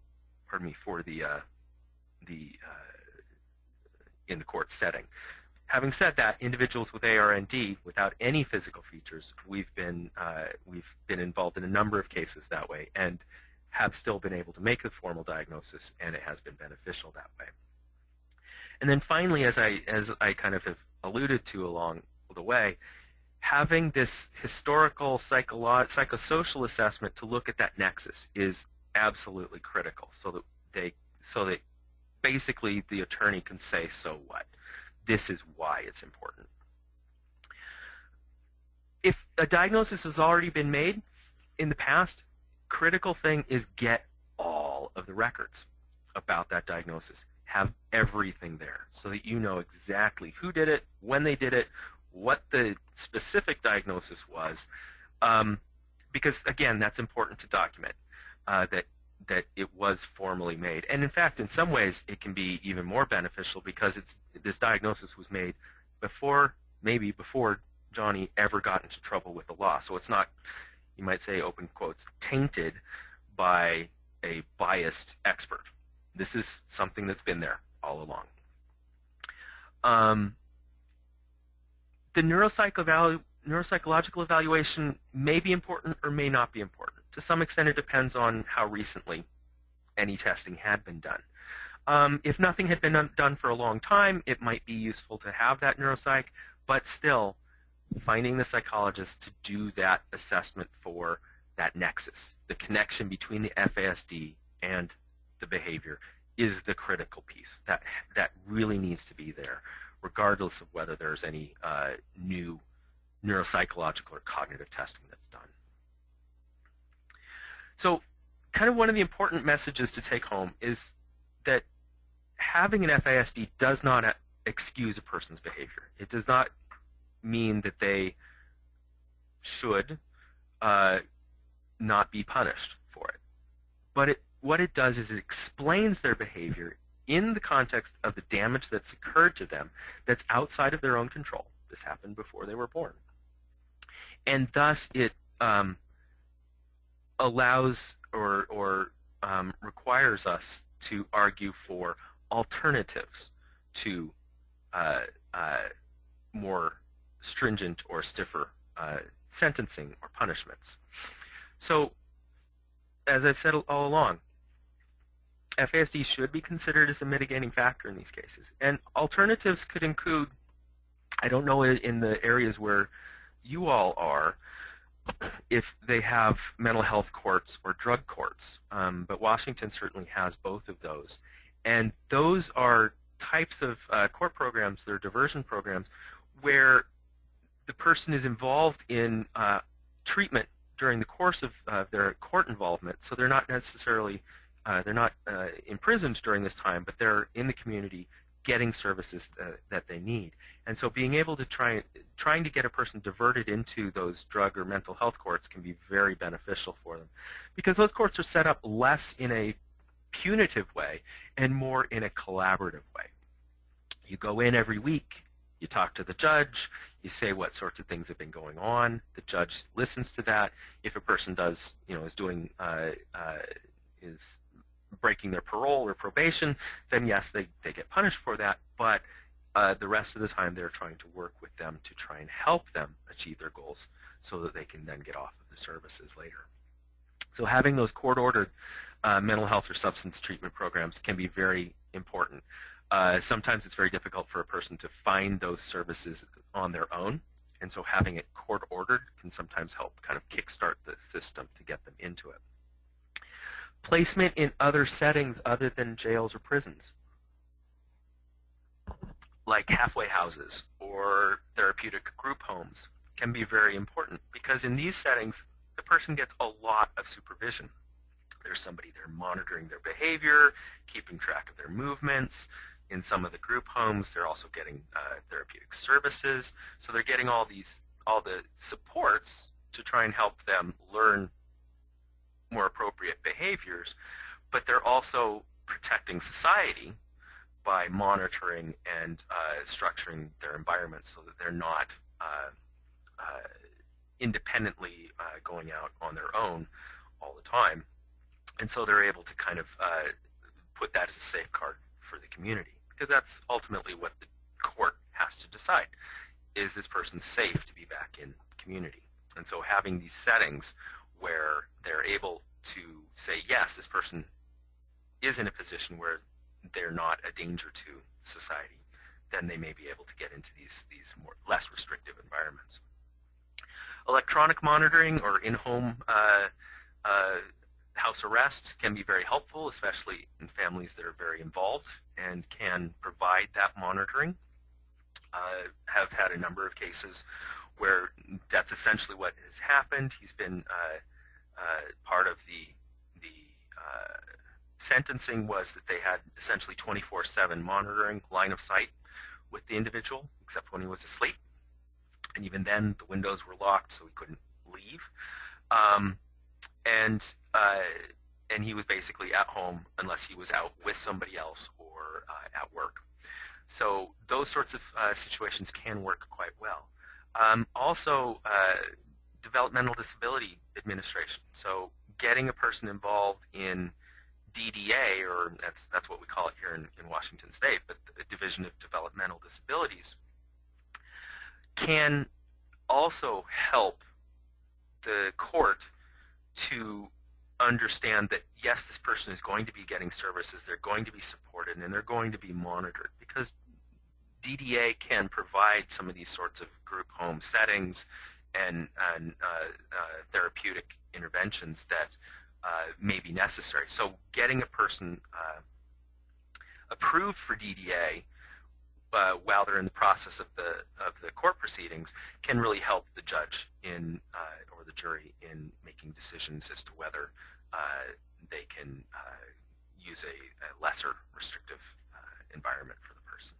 pardon me, for the, uh, the uh, in the court setting. Having said that, individuals with ARND without any physical features, we've been uh, we've been involved in a number of cases that way, and have still been able to make the formal diagnosis, and it has been beneficial that way. And then finally, as I as I kind of have alluded to along the way, having this historical psycholo- psychosocial assessment to look at that nexus is absolutely critical, so that they so that basically the attorney can say, so what? This is why it's important. If a diagnosis has already been made in the past, critical thing is get all of the records about that diagnosis. Have everything there so that you know exactly who did it, when they did it, what the specific diagnosis was, um, because again, that's important to document uh, that that it was formally made. And in fact, in some ways, it can be even more beneficial because it's this diagnosis was made before, maybe before Johnny ever got into trouble with the law. So it's not, you might say, open quotes, tainted by a biased expert. This is something that's been there all along. Um, the neuropsycho neuropsychological evaluation may be important or may not be important. To some extent, it depends on how recently any testing had been done. Um, if nothing had been done for a long time, it might be useful to have that neuropsych, but still, finding the psychologist to do that assessment for that nexus, the connection between the FASD and the behavior is the critical piece. That, that really needs to be there, regardless of whether there's any uh, new neuropsychological or cognitive testing that's done. So kind of one of the important messages to take home is that having an FASD does not excuse a person's behavior. It does not mean that they should uh, not be punished for it. But it, what it does is it explains their behavior in the context of the damage that's occurred to them that's outside of their own control. This happened before they were born. And thus it um, allows or, or um, requires us to argue for alternatives to uh, uh, more stringent or stiffer uh, sentencing or punishments. So, as I've said all along, FASD should be considered as a mitigating factor in these cases. And alternatives could include, I don't know in the areas where you all are, if they have mental health courts or drug courts. Um, but Washington certainly has both of those. And those are types of uh, court programs, they're diversion programs, where the person is involved in uh, treatment during the course of uh, their court involvement. So they're not necessarily, uh, they're not uh, imprisoned during this time, but they're in the community getting services that, that they need. And so being able to try, trying to get a person diverted into those drug or mental health courts can be very beneficial for them. Because those courts are set up less in a punitive way and more in a collaborative way. You go in every week, you talk to the judge, you say what sorts of things have been going on, the judge listens to that. If a person does, you know, is doing, uh, uh, is breaking their parole or probation, then yes, they, they get punished for that, but uh, the rest of the time they're trying to work with them to try and help them achieve their goals so that they can then get off of the services later. So having those court-ordered uh, mental health or substance treatment programs can be very important. Uh, sometimes it's very difficult for a person to find those services on their own, and so having it court-ordered can sometimes help kind of kickstart the system to get them into it placement in other settings other than jails or prisons, like halfway houses or therapeutic group homes, can be very important because in these settings, the person gets a lot of supervision. There's somebody there monitoring their behavior, keeping track of their movements. In some of the group homes, they're also getting uh, therapeutic services. So they're getting all these, all the supports to try and help them learn more appropriate behaviors, but they're also protecting society by monitoring and uh, structuring their environment so that they're not uh, uh, independently uh, going out on their own all the time. And so they're able to kind of uh, put that as a safeguard for the community because that's ultimately what the court has to decide. Is this person safe to be back in community? And so having these settings where they're able to say, yes, this person is in a position where they're not a danger to society, then they may be able to get into these, these more less restrictive environments. Electronic monitoring or in-home uh, uh, house arrest can be very helpful, especially in families that are very involved and can provide that monitoring. Uh, have had a number of cases where that's essentially what has happened. He's been uh, uh, part of the the uh, sentencing was that they had essentially 24/7 monitoring, line of sight with the individual, except when he was asleep. And even then, the windows were locked, so he couldn't leave. Um, and uh, and he was basically at home unless he was out with somebody else uh, at work. So those sorts of uh, situations can work quite well. Um, also, uh, developmental disability administration. So getting a person involved in DDA, or that's, that's what we call it here in, in Washington State, but the Division of Developmental Disabilities, can also help the court to understand that yes, this person is going to be getting services, they're going to be supported, and they're going to be monitored because DDA can provide some of these sorts of group home settings and, and uh, uh, therapeutic interventions that uh, may be necessary. So getting a person uh, approved for DDA uh, while they're in the process of the of the court proceedings can really help the judge in uh, or the jury in making decisions as to whether they can use a, a, lesser restrictive environment for the person.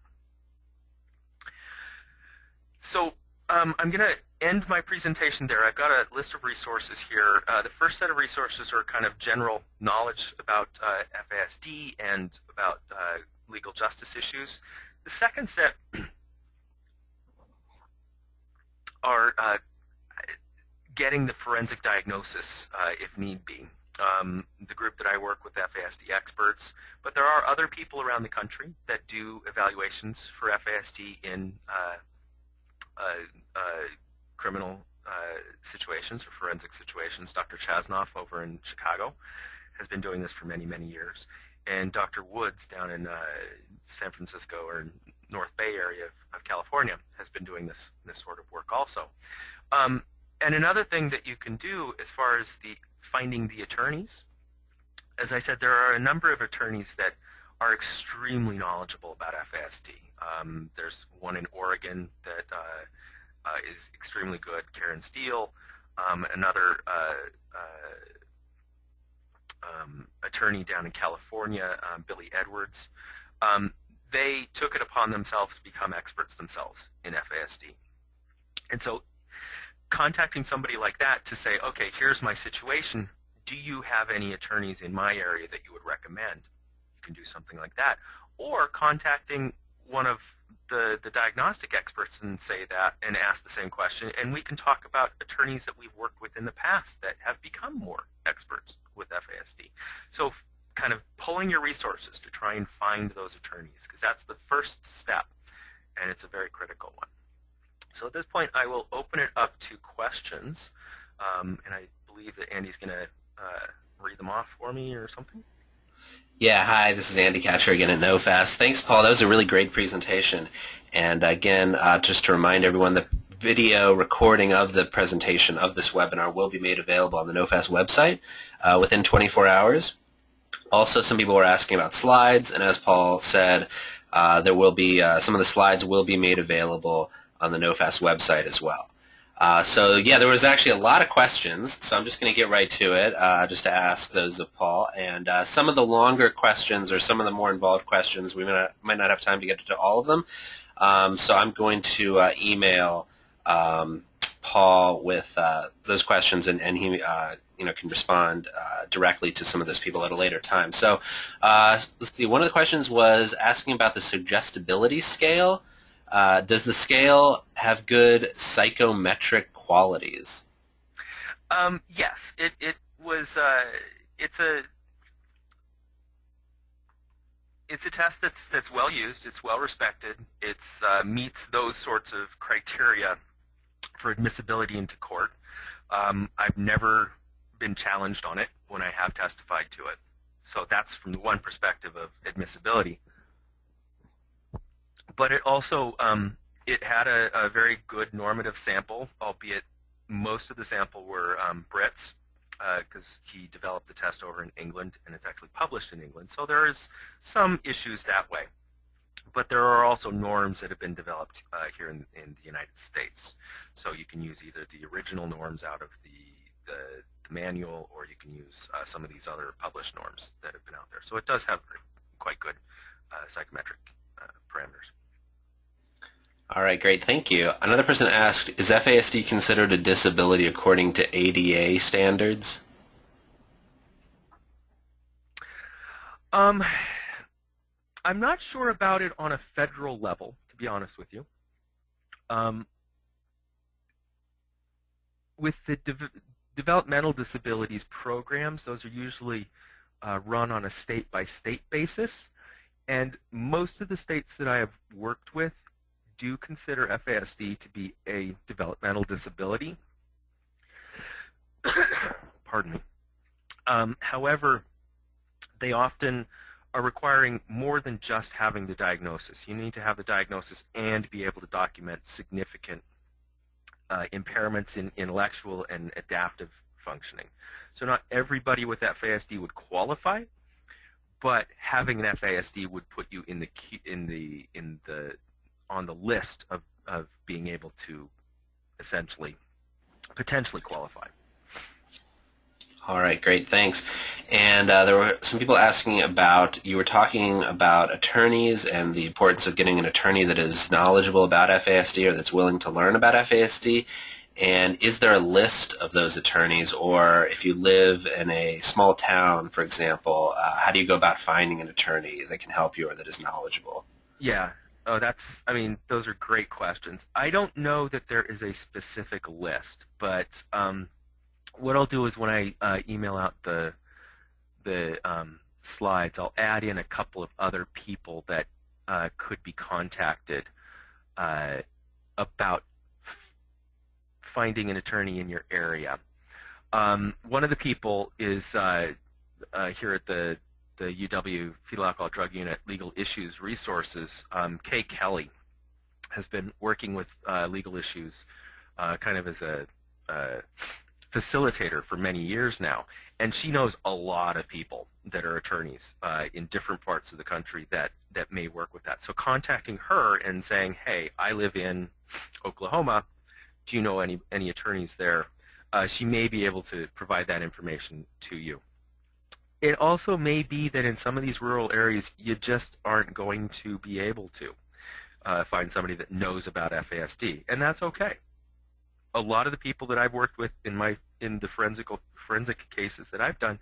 So um, I'm going to end my presentation there. I've got a list of resources here. Uh, the first set of resources are kind of general knowledge about uh, FASD and about uh, legal justice issues. The second set are uh, getting the forensic diagnosis uh, if need be. Um, the group that I work with, FASD experts, but there are other people around the country that do evaluations for FASD in uh, uh, criminal uh, situations or forensic situations. Dr. Chasnoff over in Chicago has been doing this for many, many years. And Dr. Woods down in uh, San Francisco or North Bay area of, of, California has been doing this, this sort of work also. Um, and another thing that you can do as far as the finding the attorneys, as I said, there are a number of attorneys that are extremely knowledgeable about FASD. Um, there's one in Oregon that uh, uh, is extremely good, Karen Steele. Um, another uh, uh, um, attorney down in California, um, Billy Edwards. Um, they took it upon themselves to become experts themselves in FASD. And so contacting somebody like that to say, okay, here's my situation. Do you have any attorneys in my area that you would recommend? You can do something like that. Or contacting one of the, the diagnostic experts and say that and ask the same question. And we can talk about attorneys that we've worked with in the past that have become more experts with FASD. So kind of pulling your resources to try and find those attorneys because that's the first step and it's a very critical one. So at this point I will open it up to questions um, and I believe that Andy's going to uh, read them off for me or something. Yeah, hi, this is Andy Catcher again at NOFAS. Thanks, Paul. That was a really great presentation. And again, uh, just to remind everyone, the video recording of the presentation of this webinar will be made available on the NOFAS website uh, within 24 hours. Also, some people were asking about slides, and as Paul said, uh, there will be uh, some of the slides will be made available on the NOFAS website as well. Uh, so yeah, there was actually a lot of questions, so I'm just going to get right to it, uh, just to ask those of Paul. And uh, some of the longer questions or some of the more involved questions, we might not, might not have time to get to all of them. Um, so I'm going to uh, email um, Paul with uh, those questions, and, and he uh, you know can respond directly to some of those people at a later time. So let's see. One of the questions was asking about the suggestibility scale. Uh, does the scale have good psychometric qualities? Um, yes, it it was. Uh, it's a it's a test that's that's well used. It's well respected. It uh, meets those sorts of criteria for admissibility into court. Um, I've never been challenged on it when I have testified to it. So that's from the one perspective of admissibility but it also um, it had a, a, very good normative sample, albeit most of the sample were um, Brits because uh, he developed the test over in England and it's actually published in England. So there is some issues that way. But there are also norms that have been developed uh, here in, in, the United States. So you can use either the original norms out of the, the, the manual or you can use uh, some of these other published norms that have been out there. So it does have quite good uh, psychometric uh, parameters. All right, great. Thank you. Another person asked, is FASD considered a disability according to ADA standards? Um, I'm not sure about it on a federal level, to be honest with you. Um, with the de developmental disabilities programs, those are usually uh, run on a state-by-state -state basis. And most of the states that I have worked with do consider FASD to be a developmental disability. Pardon me. Um, however, they often are requiring more than just having the diagnosis. You need to have the diagnosis and be able to document significant uh, impairments in intellectual and adaptive functioning. So not everybody with FASD would qualify, but having an FASD would put you in the in the in the on the list of, of being able to essentially potentially qualify. All right, great, thanks. And uh, there were some people asking about, you were talking about attorneys and the importance of getting an attorney that is knowledgeable about FASD or that's willing to learn about FASD. And is there a list of those attorneys, or if you live in a small town, for example, uh, how do you go about finding an attorney that can help you or that is knowledgeable? Yeah, Oh, that's, I mean, those are great questions. I don't know that there is a specific list, but um, what I'll do is when I uh, email out the, the um, slides, I'll add in a couple of other people that uh, could be contacted uh, about finding an attorney in your area. Um, one of the people is uh, uh, here at the the UW Fetal Alcohol Drug Unit Legal Issues Resources, um, Kay Kelly has been working with uh, legal issues kind of as a facilitator for many years now. And she knows a lot of people that are attorneys uh, in different parts of the country that, that may work with that. So contacting her and saying, hey, I live in Oklahoma. Do you know any, any attorneys there? Uh, she may be able to provide that information to you it also may be that in some of these rural areas you just aren't going to be able to uh, find somebody that knows about FASD, and that's okay. A lot of the people that I've worked with in my in the forensic forensic cases that I've done,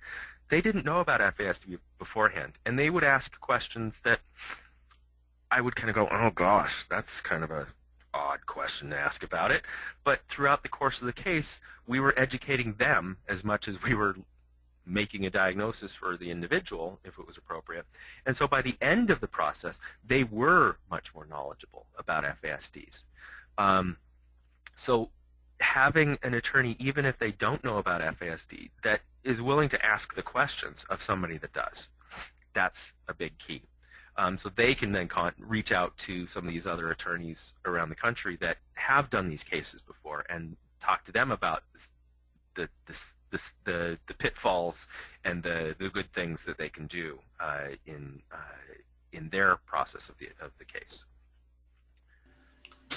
they didn't know about FASD beforehand, and they would ask questions that I would kind of go, oh gosh, that's kind of a odd question to ask about it. But throughout the course of the case, we were educating them as much as we were making a diagnosis for the individual if it was appropriate. And so by the end of the process, they were much more knowledgeable about FASDs. Um, so having an attorney, even if they don't know about FASD, that is willing to ask the questions of somebody that does, that's a big key. Um, so they can then reach out to some of these other attorneys around the country that have done these cases before and talk to them about this, the, this the, the, the pitfalls and the, the good things that they can do uh, in, uh, in their process of the, of the case.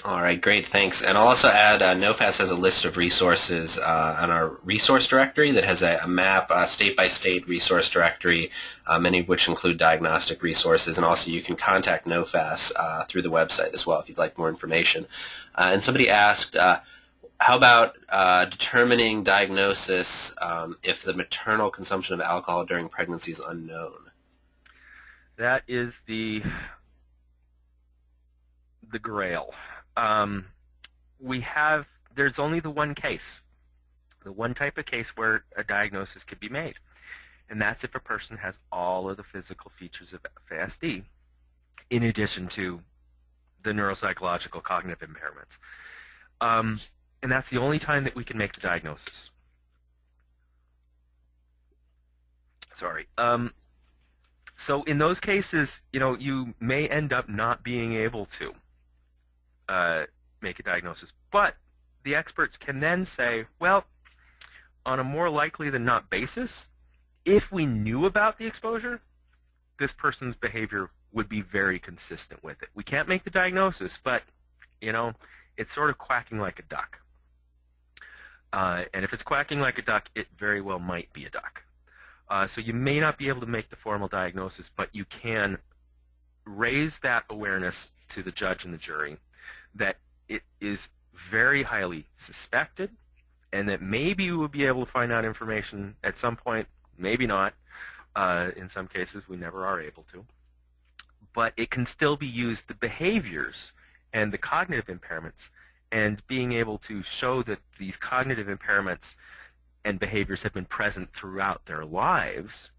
All right, great, thanks. And I'll also add, uh, NOFAS has a list of resources uh, on our resource directory that has a, a map, a state-by-state resource directory, uh, many of which include diagnostic resources. And also you can contact NOFAS uh, through the website as well if you'd like more information. Uh, and somebody asked, uh, how about determining diagnosis um, if the maternal consumption of alcohol during pregnancy is unknown? That is the the grail um, we have, there's only the one case, the one type of case where a diagnosis could be made. And that's if a person has all of the physical features of FASD in addition to the neuropsychological cognitive impairments. Um, and that's the only time that we can make the diagnosis. Sorry. Um, so in those cases, you know, you may end up not being able to uh, make a diagnosis. But the experts can then say, well, on a more likely than not basis, if we knew about the exposure, this person's behavior would be very consistent with it. We can't make the diagnosis, but, you know, it's sort of quacking like a duck. Uh, and if it's quacking like a duck, it very well might be a duck. Uh, so you may not be able to make the formal diagnosis, but you can raise that awareness to the judge and the jury that it is very highly suspected and that maybe we will be able to find out information at some point, maybe not. Uh, in some cases, we never are able to. But it can still be used, the behaviors and the cognitive impairments, and being able to show that these cognitive impairments and behaviors have been present throughout their lives,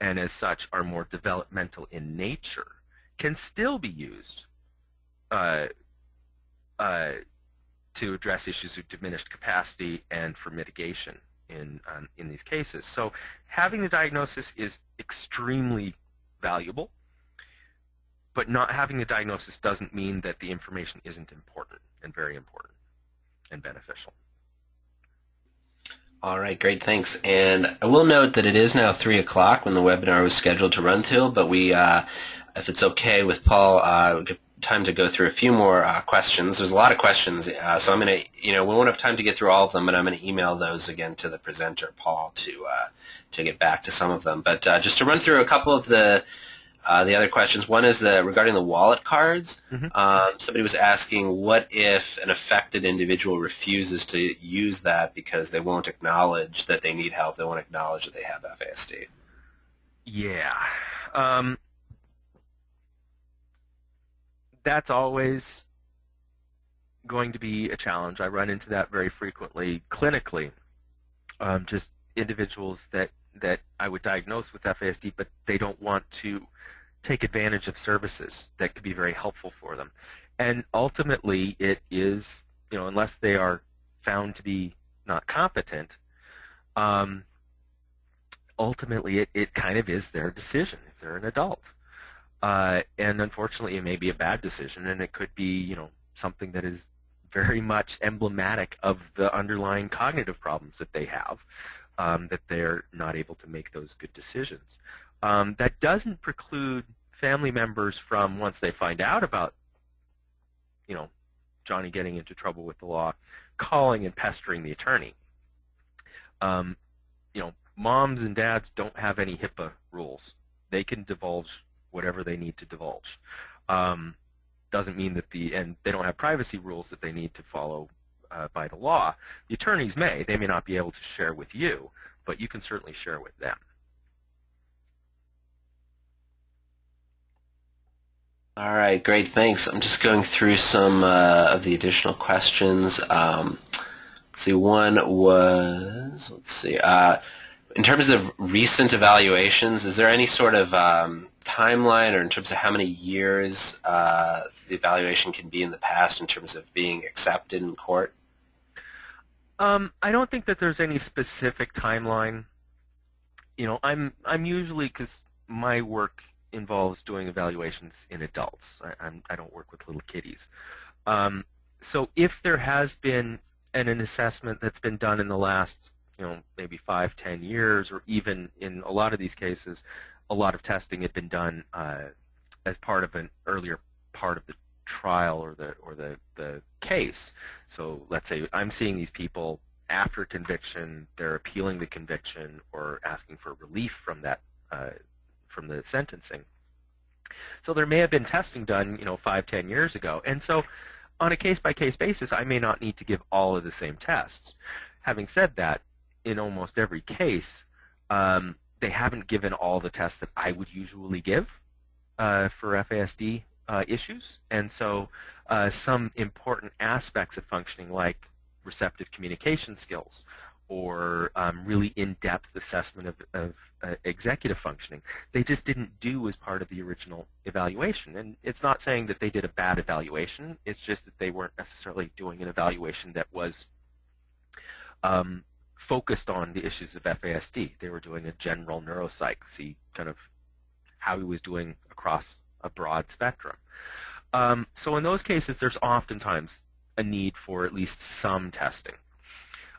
and as such are more developmental in nature, can still be used uh, uh, to address issues of diminished capacity and for mitigation in, um, in these cases. So having the diagnosis is extremely valuable, but not having the diagnosis doesn't mean that the information isn't important and very important and beneficial. All right, great, thanks. And I will note that it is now 3 o'clock when the webinar was scheduled to run till, but we, uh, if it's okay with Paul, uh, time to go through a few more uh, questions. There's a lot of questions, uh, so I'm going to, you know, we won't have time to get through all of them, but I'm going to email those again to the presenter, Paul, to uh, to get back to some of them. But uh, just to run through a couple of the uh, the other questions. One is the regarding the wallet cards. Mm-hmm. Um, somebody was asking, what if an affected individual refuses to use that because they won't acknowledge that they need help? They won't acknowledge that they have FASD. Yeah. Um, that's always going to be a challenge. I run into that very frequently clinically. Um, just individuals that, that I would diagnose with FASD, but they don't want to take advantage of services that could be very helpful for them. And ultimately, it is, you know, unless they are found to be not competent, um, ultimately it, it kind of is their decision if they're an adult. Uh, and unfortunately, it may be a bad decision, and it could be, you know, something that is very much emblematic of the underlying cognitive problems that they have, um, that they're not able to make those good decisions. Um, that doesn't preclude family members from, once they find out about, you know, Johnny getting into trouble with the law, calling and pestering the attorney. Um, you know, moms and dads don't have any HIPAA rules. They can divulge whatever they need to divulge. Um, doesn't mean that the, and they don't have privacy rules that they need to follow uh, by the law. The attorneys may. They may not be able to share with you, but you can certainly share with them. All right, great, thanks. I'm just going through some uh, of the additional questions. Um, let's see, one was, let's see, uh, in terms of recent evaluations, is there any sort of um, timeline or in terms of how many years uh, the evaluation can be in the past in terms of being accepted in court? Um, I don't think that there's any specific timeline. You know, I'm I'm usually because my work involves doing evaluations in adults. I, I'm, I do not work with little kiddies. Um, so if there has been an, an assessment that's been done in the last, you know, maybe five, ten years, or even in a lot of these cases, a lot of testing had been done uh, as part of an earlier part of the trial or the or the the case. So let's say I'm seeing these people after conviction, they're appealing the conviction or asking for relief from that uh, from the sentencing. So there may have been testing done, you know, five, ten years ago, and so on a case-by-case basis, I may not need to give all of the same tests. Having said that, in almost every case, um, they haven't given all the tests that I would usually give uh, for FASD uh, issues. And so uh, some important aspects of functioning like receptive communication skills or um, really in-depth assessment of, of uh, executive functioning, they just didn't do as part of the original evaluation. And it's not saying that they did a bad evaluation. It's just that they weren't necessarily doing an evaluation that was um, focused on the issues of FASD. They were doing a general neuropsych, see kind of how he was doing across a broad spectrum. Um, so in those cases, there's oftentimes a need for at least some testing.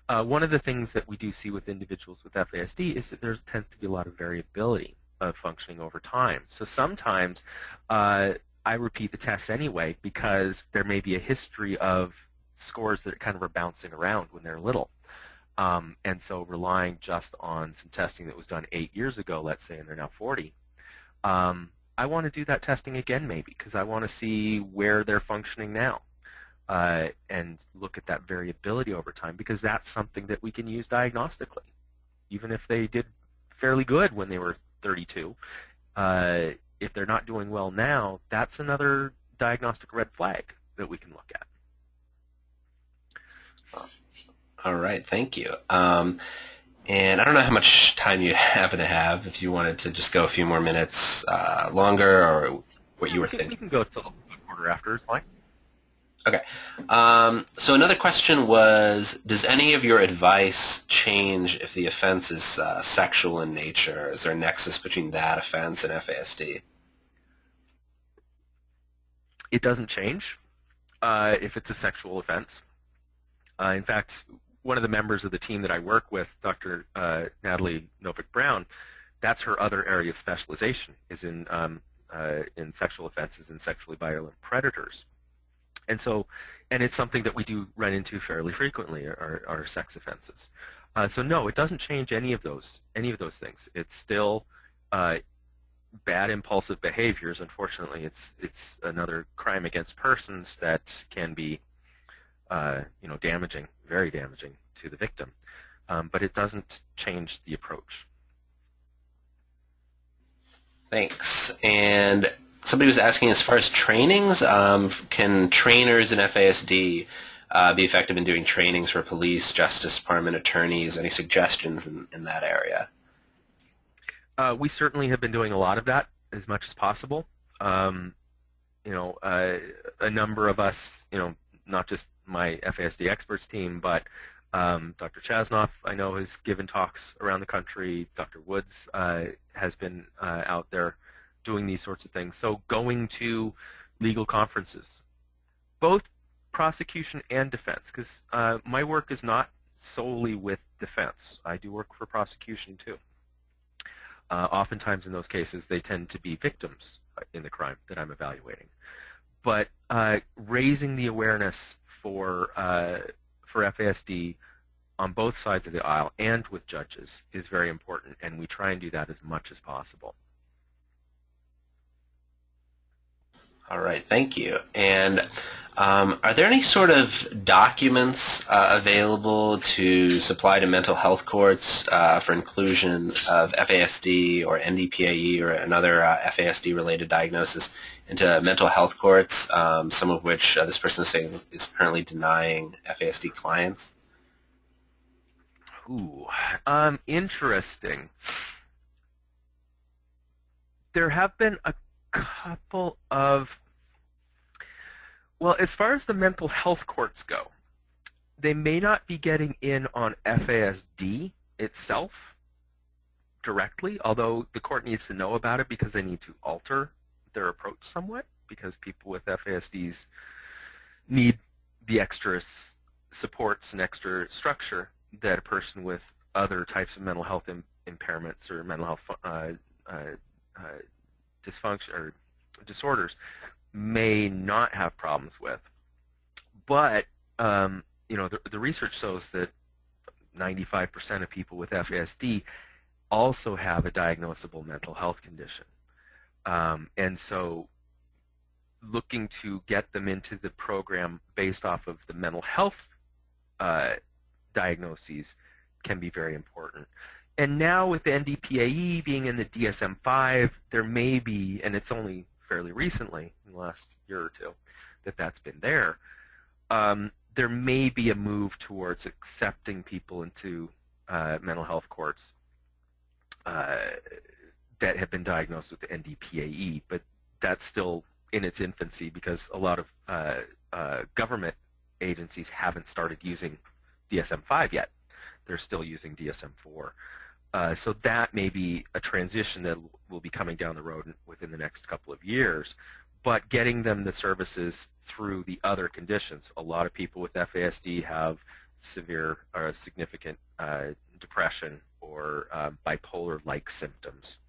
Uh, one of the things that we do see with individuals with FASD is that there tends to be a lot of variability of functioning over time. So sometimes uh, I repeat the tests anyway because there may be a history of scores that kind of are bouncing around when they're little. Um, and so relying just on some testing that was done eight years ago, let's say, and they're now 40, um, I want to do that testing again maybe because I want to see where they're functioning now uh, and look at that variability over time because that's something that we can use diagnostically. Even if they did fairly good when they were 32, uh, if they're not doing well now, that's another diagnostic red flag that we can look at. All right, thank you. Um, and I don't know how much time you happen to have. If you wanted to just go a few more minutes uh, longer, or what you were thinking. We can go till a quarter after. It's fine. Okay. Um, so another question was, does any of your advice change if the offense is uh, sexual in nature? Is there a nexus between that offense and FASD? It doesn't change uh, if it's a sexual offense. Uh, in fact, one of the members of the team that I work with, Dr. Uh, Natalie Novick-Brown, that's her other area of specialization is in um, uh, in sexual offenses and sexually violent predators. And so, and it's something that we do run into fairly frequently, are, are sex offenses. Uh, so no, it doesn't change any of those any of those things. It's still uh, bad impulsive behaviors. Unfortunately, it's it's another crime against persons that can be uh, you know damaging, very damaging to the victim. Um, but it doesn't change the approach. Thanks. And somebody was asking as far as trainings, um, can trainers in FASD uh, be effective in doing trainings for police, Justice Department attorneys? Any suggestions in, in that area? Uh, we certainly have been doing a lot of that as much as possible. Um, you know, uh, a number of us, you know, not just my FASD experts team, but um, Dr. Chasnoff, I know, has given talks around the country. Dr. Woods uh, has been uh, out there doing these sorts of things. So going to legal conferences, both prosecution and defense, because uh, my work is not solely with defense. I do work for prosecution too. Uh, oftentimes in those cases, they tend to be victims in the crime that I'm evaluating. But uh, raising the awareness for uh, for FASD on both sides of the aisle and with judges is very important, and we try and do that as much as possible. All right, thank you. And um, are there any sort of documents uh, available to supply to mental health courts uh, for inclusion of FASD or NDPAE or another uh, FASD-related diagnosis into mental health courts, um, some of which uh, this person is saying is, is, currently denying FASD clients? Ooh, um, interesting. There have been a couple of well, as far as the mental health courts go, they may not be getting in on FASD itself directly, although the court needs to know about it because they need to alter their approach somewhat because people with FASDs need the extra supports and extra structure that a person with other types of mental health Im impairments or mental health uh, uh, uh, dysfunction or disorders may not have problems with. But um, you know, the, the research shows that 95% of people with FASD also have a diagnosable mental health condition. Um, and so looking to get them into the program based off of the mental health uh, diagnoses can be very important. And now with the NDPAE being in the DSM-5, there may be, and it's only fairly recently, in the last year or two, that that's been there, um, there may be a move towards accepting people into uh, mental health courts uh, that have been diagnosed with the NDPAE, but that's still in its infancy because a lot of uh, uh government agencies haven't started using DSM-5 yet. They're still using DSM-4. Uh, so that may be a transition that will be coming down the road within the next couple of years. But getting them the services through the other conditions. A lot of people with FASD have severe or significant uh, depression or uh, bipolar-like symptoms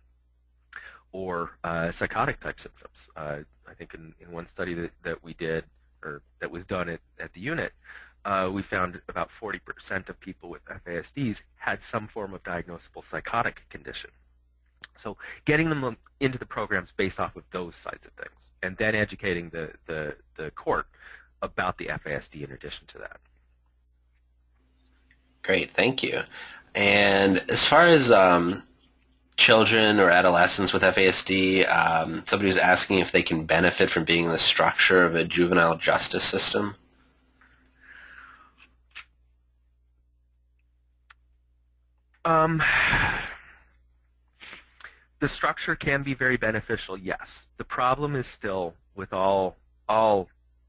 or uh, psychotic-type symptoms. Uh, I think in, in one study that, that we did, or that was done at, at the unit, uh, we found about 40% of people with FASDs had some form of diagnosable psychotic condition. So getting them into the programs based off of those sides of things, and then educating the, the, the court about the FASD in addition to that. Great, thank you. And as far as um, children or adolescents with FASD, um, somebody was asking if they can benefit from being in the structure of a juvenile justice system. Um, the structure can be very beneficial, yes. The problem is still with all all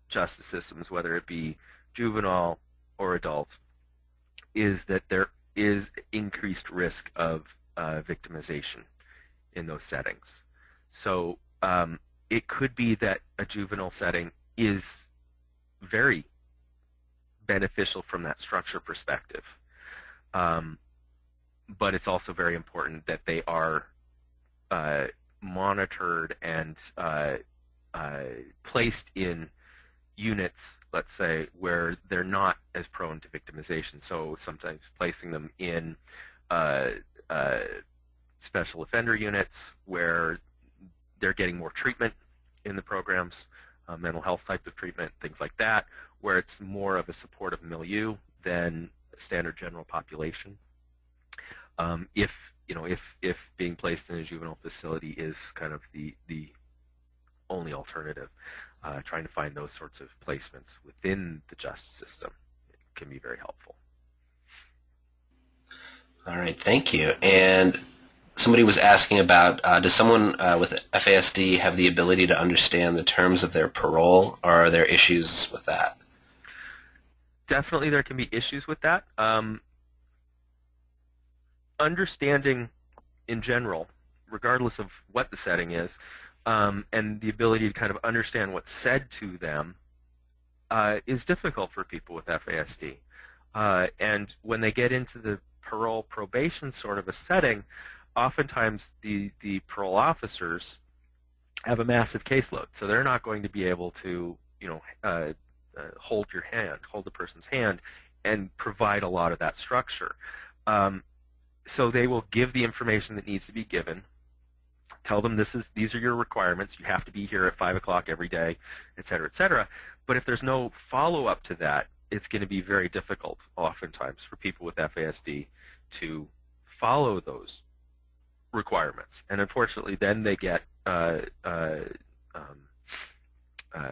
justice systems, whether it be juvenile or adult, is that there is increased risk of uh, victimization in those settings. So um, it could be that a juvenile setting is very beneficial from that structure perspective. Um, but it's also very important that they are uh, monitored and uh, uh, placed in units, let's say, where they're not as prone to victimization. So sometimes placing them in uh, special offender units where they're getting more treatment in the programs, uh, mental health type of treatment, things like that, where it's more of a supportive milieu than standard general population. Um, if you know, if if being placed in a juvenile facility is kind of the the only alternative, uh, trying to find those sorts of placements within the justice system can be very helpful. All right, thank you. And somebody was asking about, uh, does someone uh, with FASD have the ability to understand the terms of their parole, or are there issues with that? Definitely there can be issues with that. Um, understanding in general, regardless of what the setting is, um, and the ability to kind of understand what's said to them uh, is difficult for people with FASD. Uh, and when they get into the parole probation sort of a setting, oftentimes the, the parole officers have a massive caseload. So they're not going to be able to, you know, uh, uh hold your hand, hold the person's hand, and provide a lot of that structure. Um, so they will give the information that needs to be given. Tell them this is these are your requirements. You have to be here at five o'clock every day, et cetera, et cetera. But if there's no follow-up to that, it's going to be very difficult, oftentimes, for people with FASD to follow those requirements. And unfortunately, then they get uh, uh, um, uh,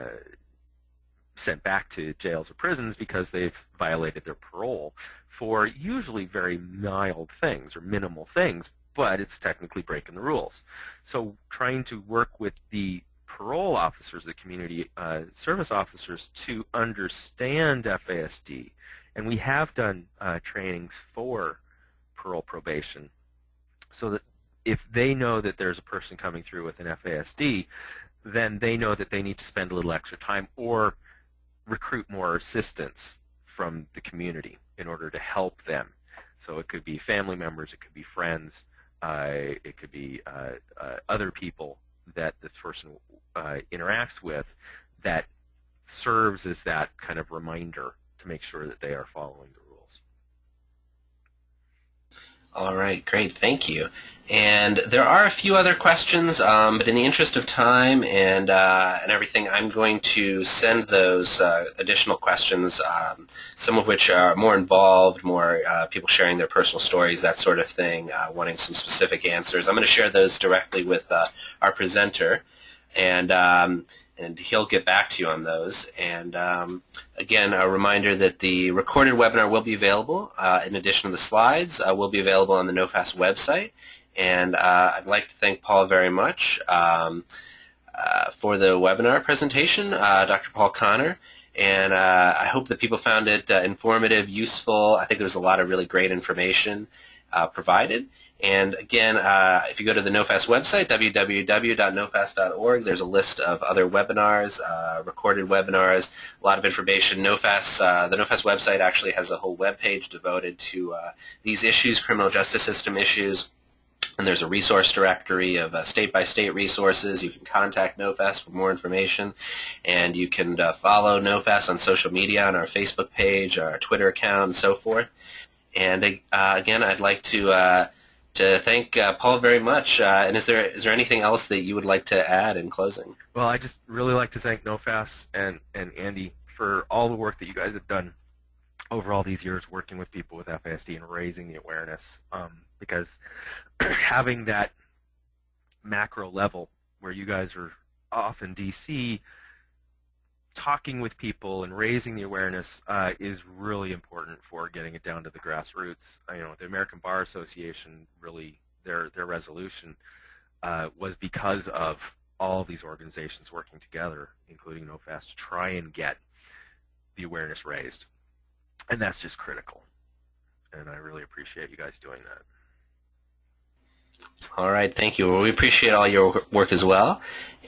sent back to jails or prisons because they've violated their parole for usually very mild things or minimal things, but it's technically breaking the rules. So trying to work with the parole officers, the community uh, service officers, to understand FASD. And we have done uh, trainings for parole probation so that if they know that there's a person coming through with an FASD, then they know that they need to spend a little extra time or recruit more assistance from the community in order to help them. So it could be family members, it could be friends, uh, it could be uh, uh, other people that this person uh, interacts with that serves as that kind of reminder to make sure that they are following the. All right, great, thank you. And there are a few other questions, um, but in the interest of time and uh, and everything, I'm going to send those uh, additional questions, um, some of which are more involved, more uh, people sharing their personal stories, that sort of thing, uh, wanting some specific answers. I'm going to share those directly with uh, our presenter, and um, and he'll get back to you on those. And um, again, a reminder that the recorded webinar will be available. Uh, in addition to the slides, will be available on the NOFAS website. And uh, I'd like to thank Paul very much um, uh, for the webinar presentation, uh, Dr. Paul Connor. And uh, I hope that people found it uh, informative, useful. I think there was a lot of really great information uh, provided. And again, if you go to the NOFAS website, www.nofas.org, there's a list of other webinars, recorded webinars, a lot of information. NOFAS, the NOFAS website actually has a whole web page devoted to these issues, criminal justice system issues, and there's a resource directory of uh, state-by-state -state resources. You can contact NOFAS for more information. And you can uh, follow NOFAS on social media, on our Facebook page, our Twitter account, and so forth. And uh, again, I'd like to uh, to thank uh, Paul very much. Uh, and is there is there anything else that you would like to add in closing? Well, I just really like to thank NOFAS and, and Andy for all the work that you guys have done over all these years working with people with FASD and raising the awareness. Um, because having that macro level where you guys are off in DC talking with people and raising the awareness uh, is really important for getting it down to the grassroots. You know, the American Bar Association really their their resolution uh, was because of all these organizations working together, including NOFAS, to try and get the awareness raised, and that's just critical. And I really appreciate you guys doing that. All right, thank you. Well, we appreciate all your work as well.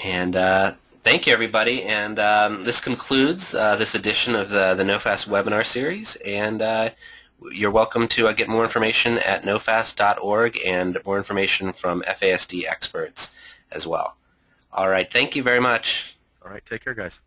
And uh, thank you, everybody. And um, this concludes uh, this edition of the, the NOFAS webinar series. And uh, you're welcome to uh, get more information at nofas.org and more information from FASD experts as well. All right, thank you very much. All right, take care, guys.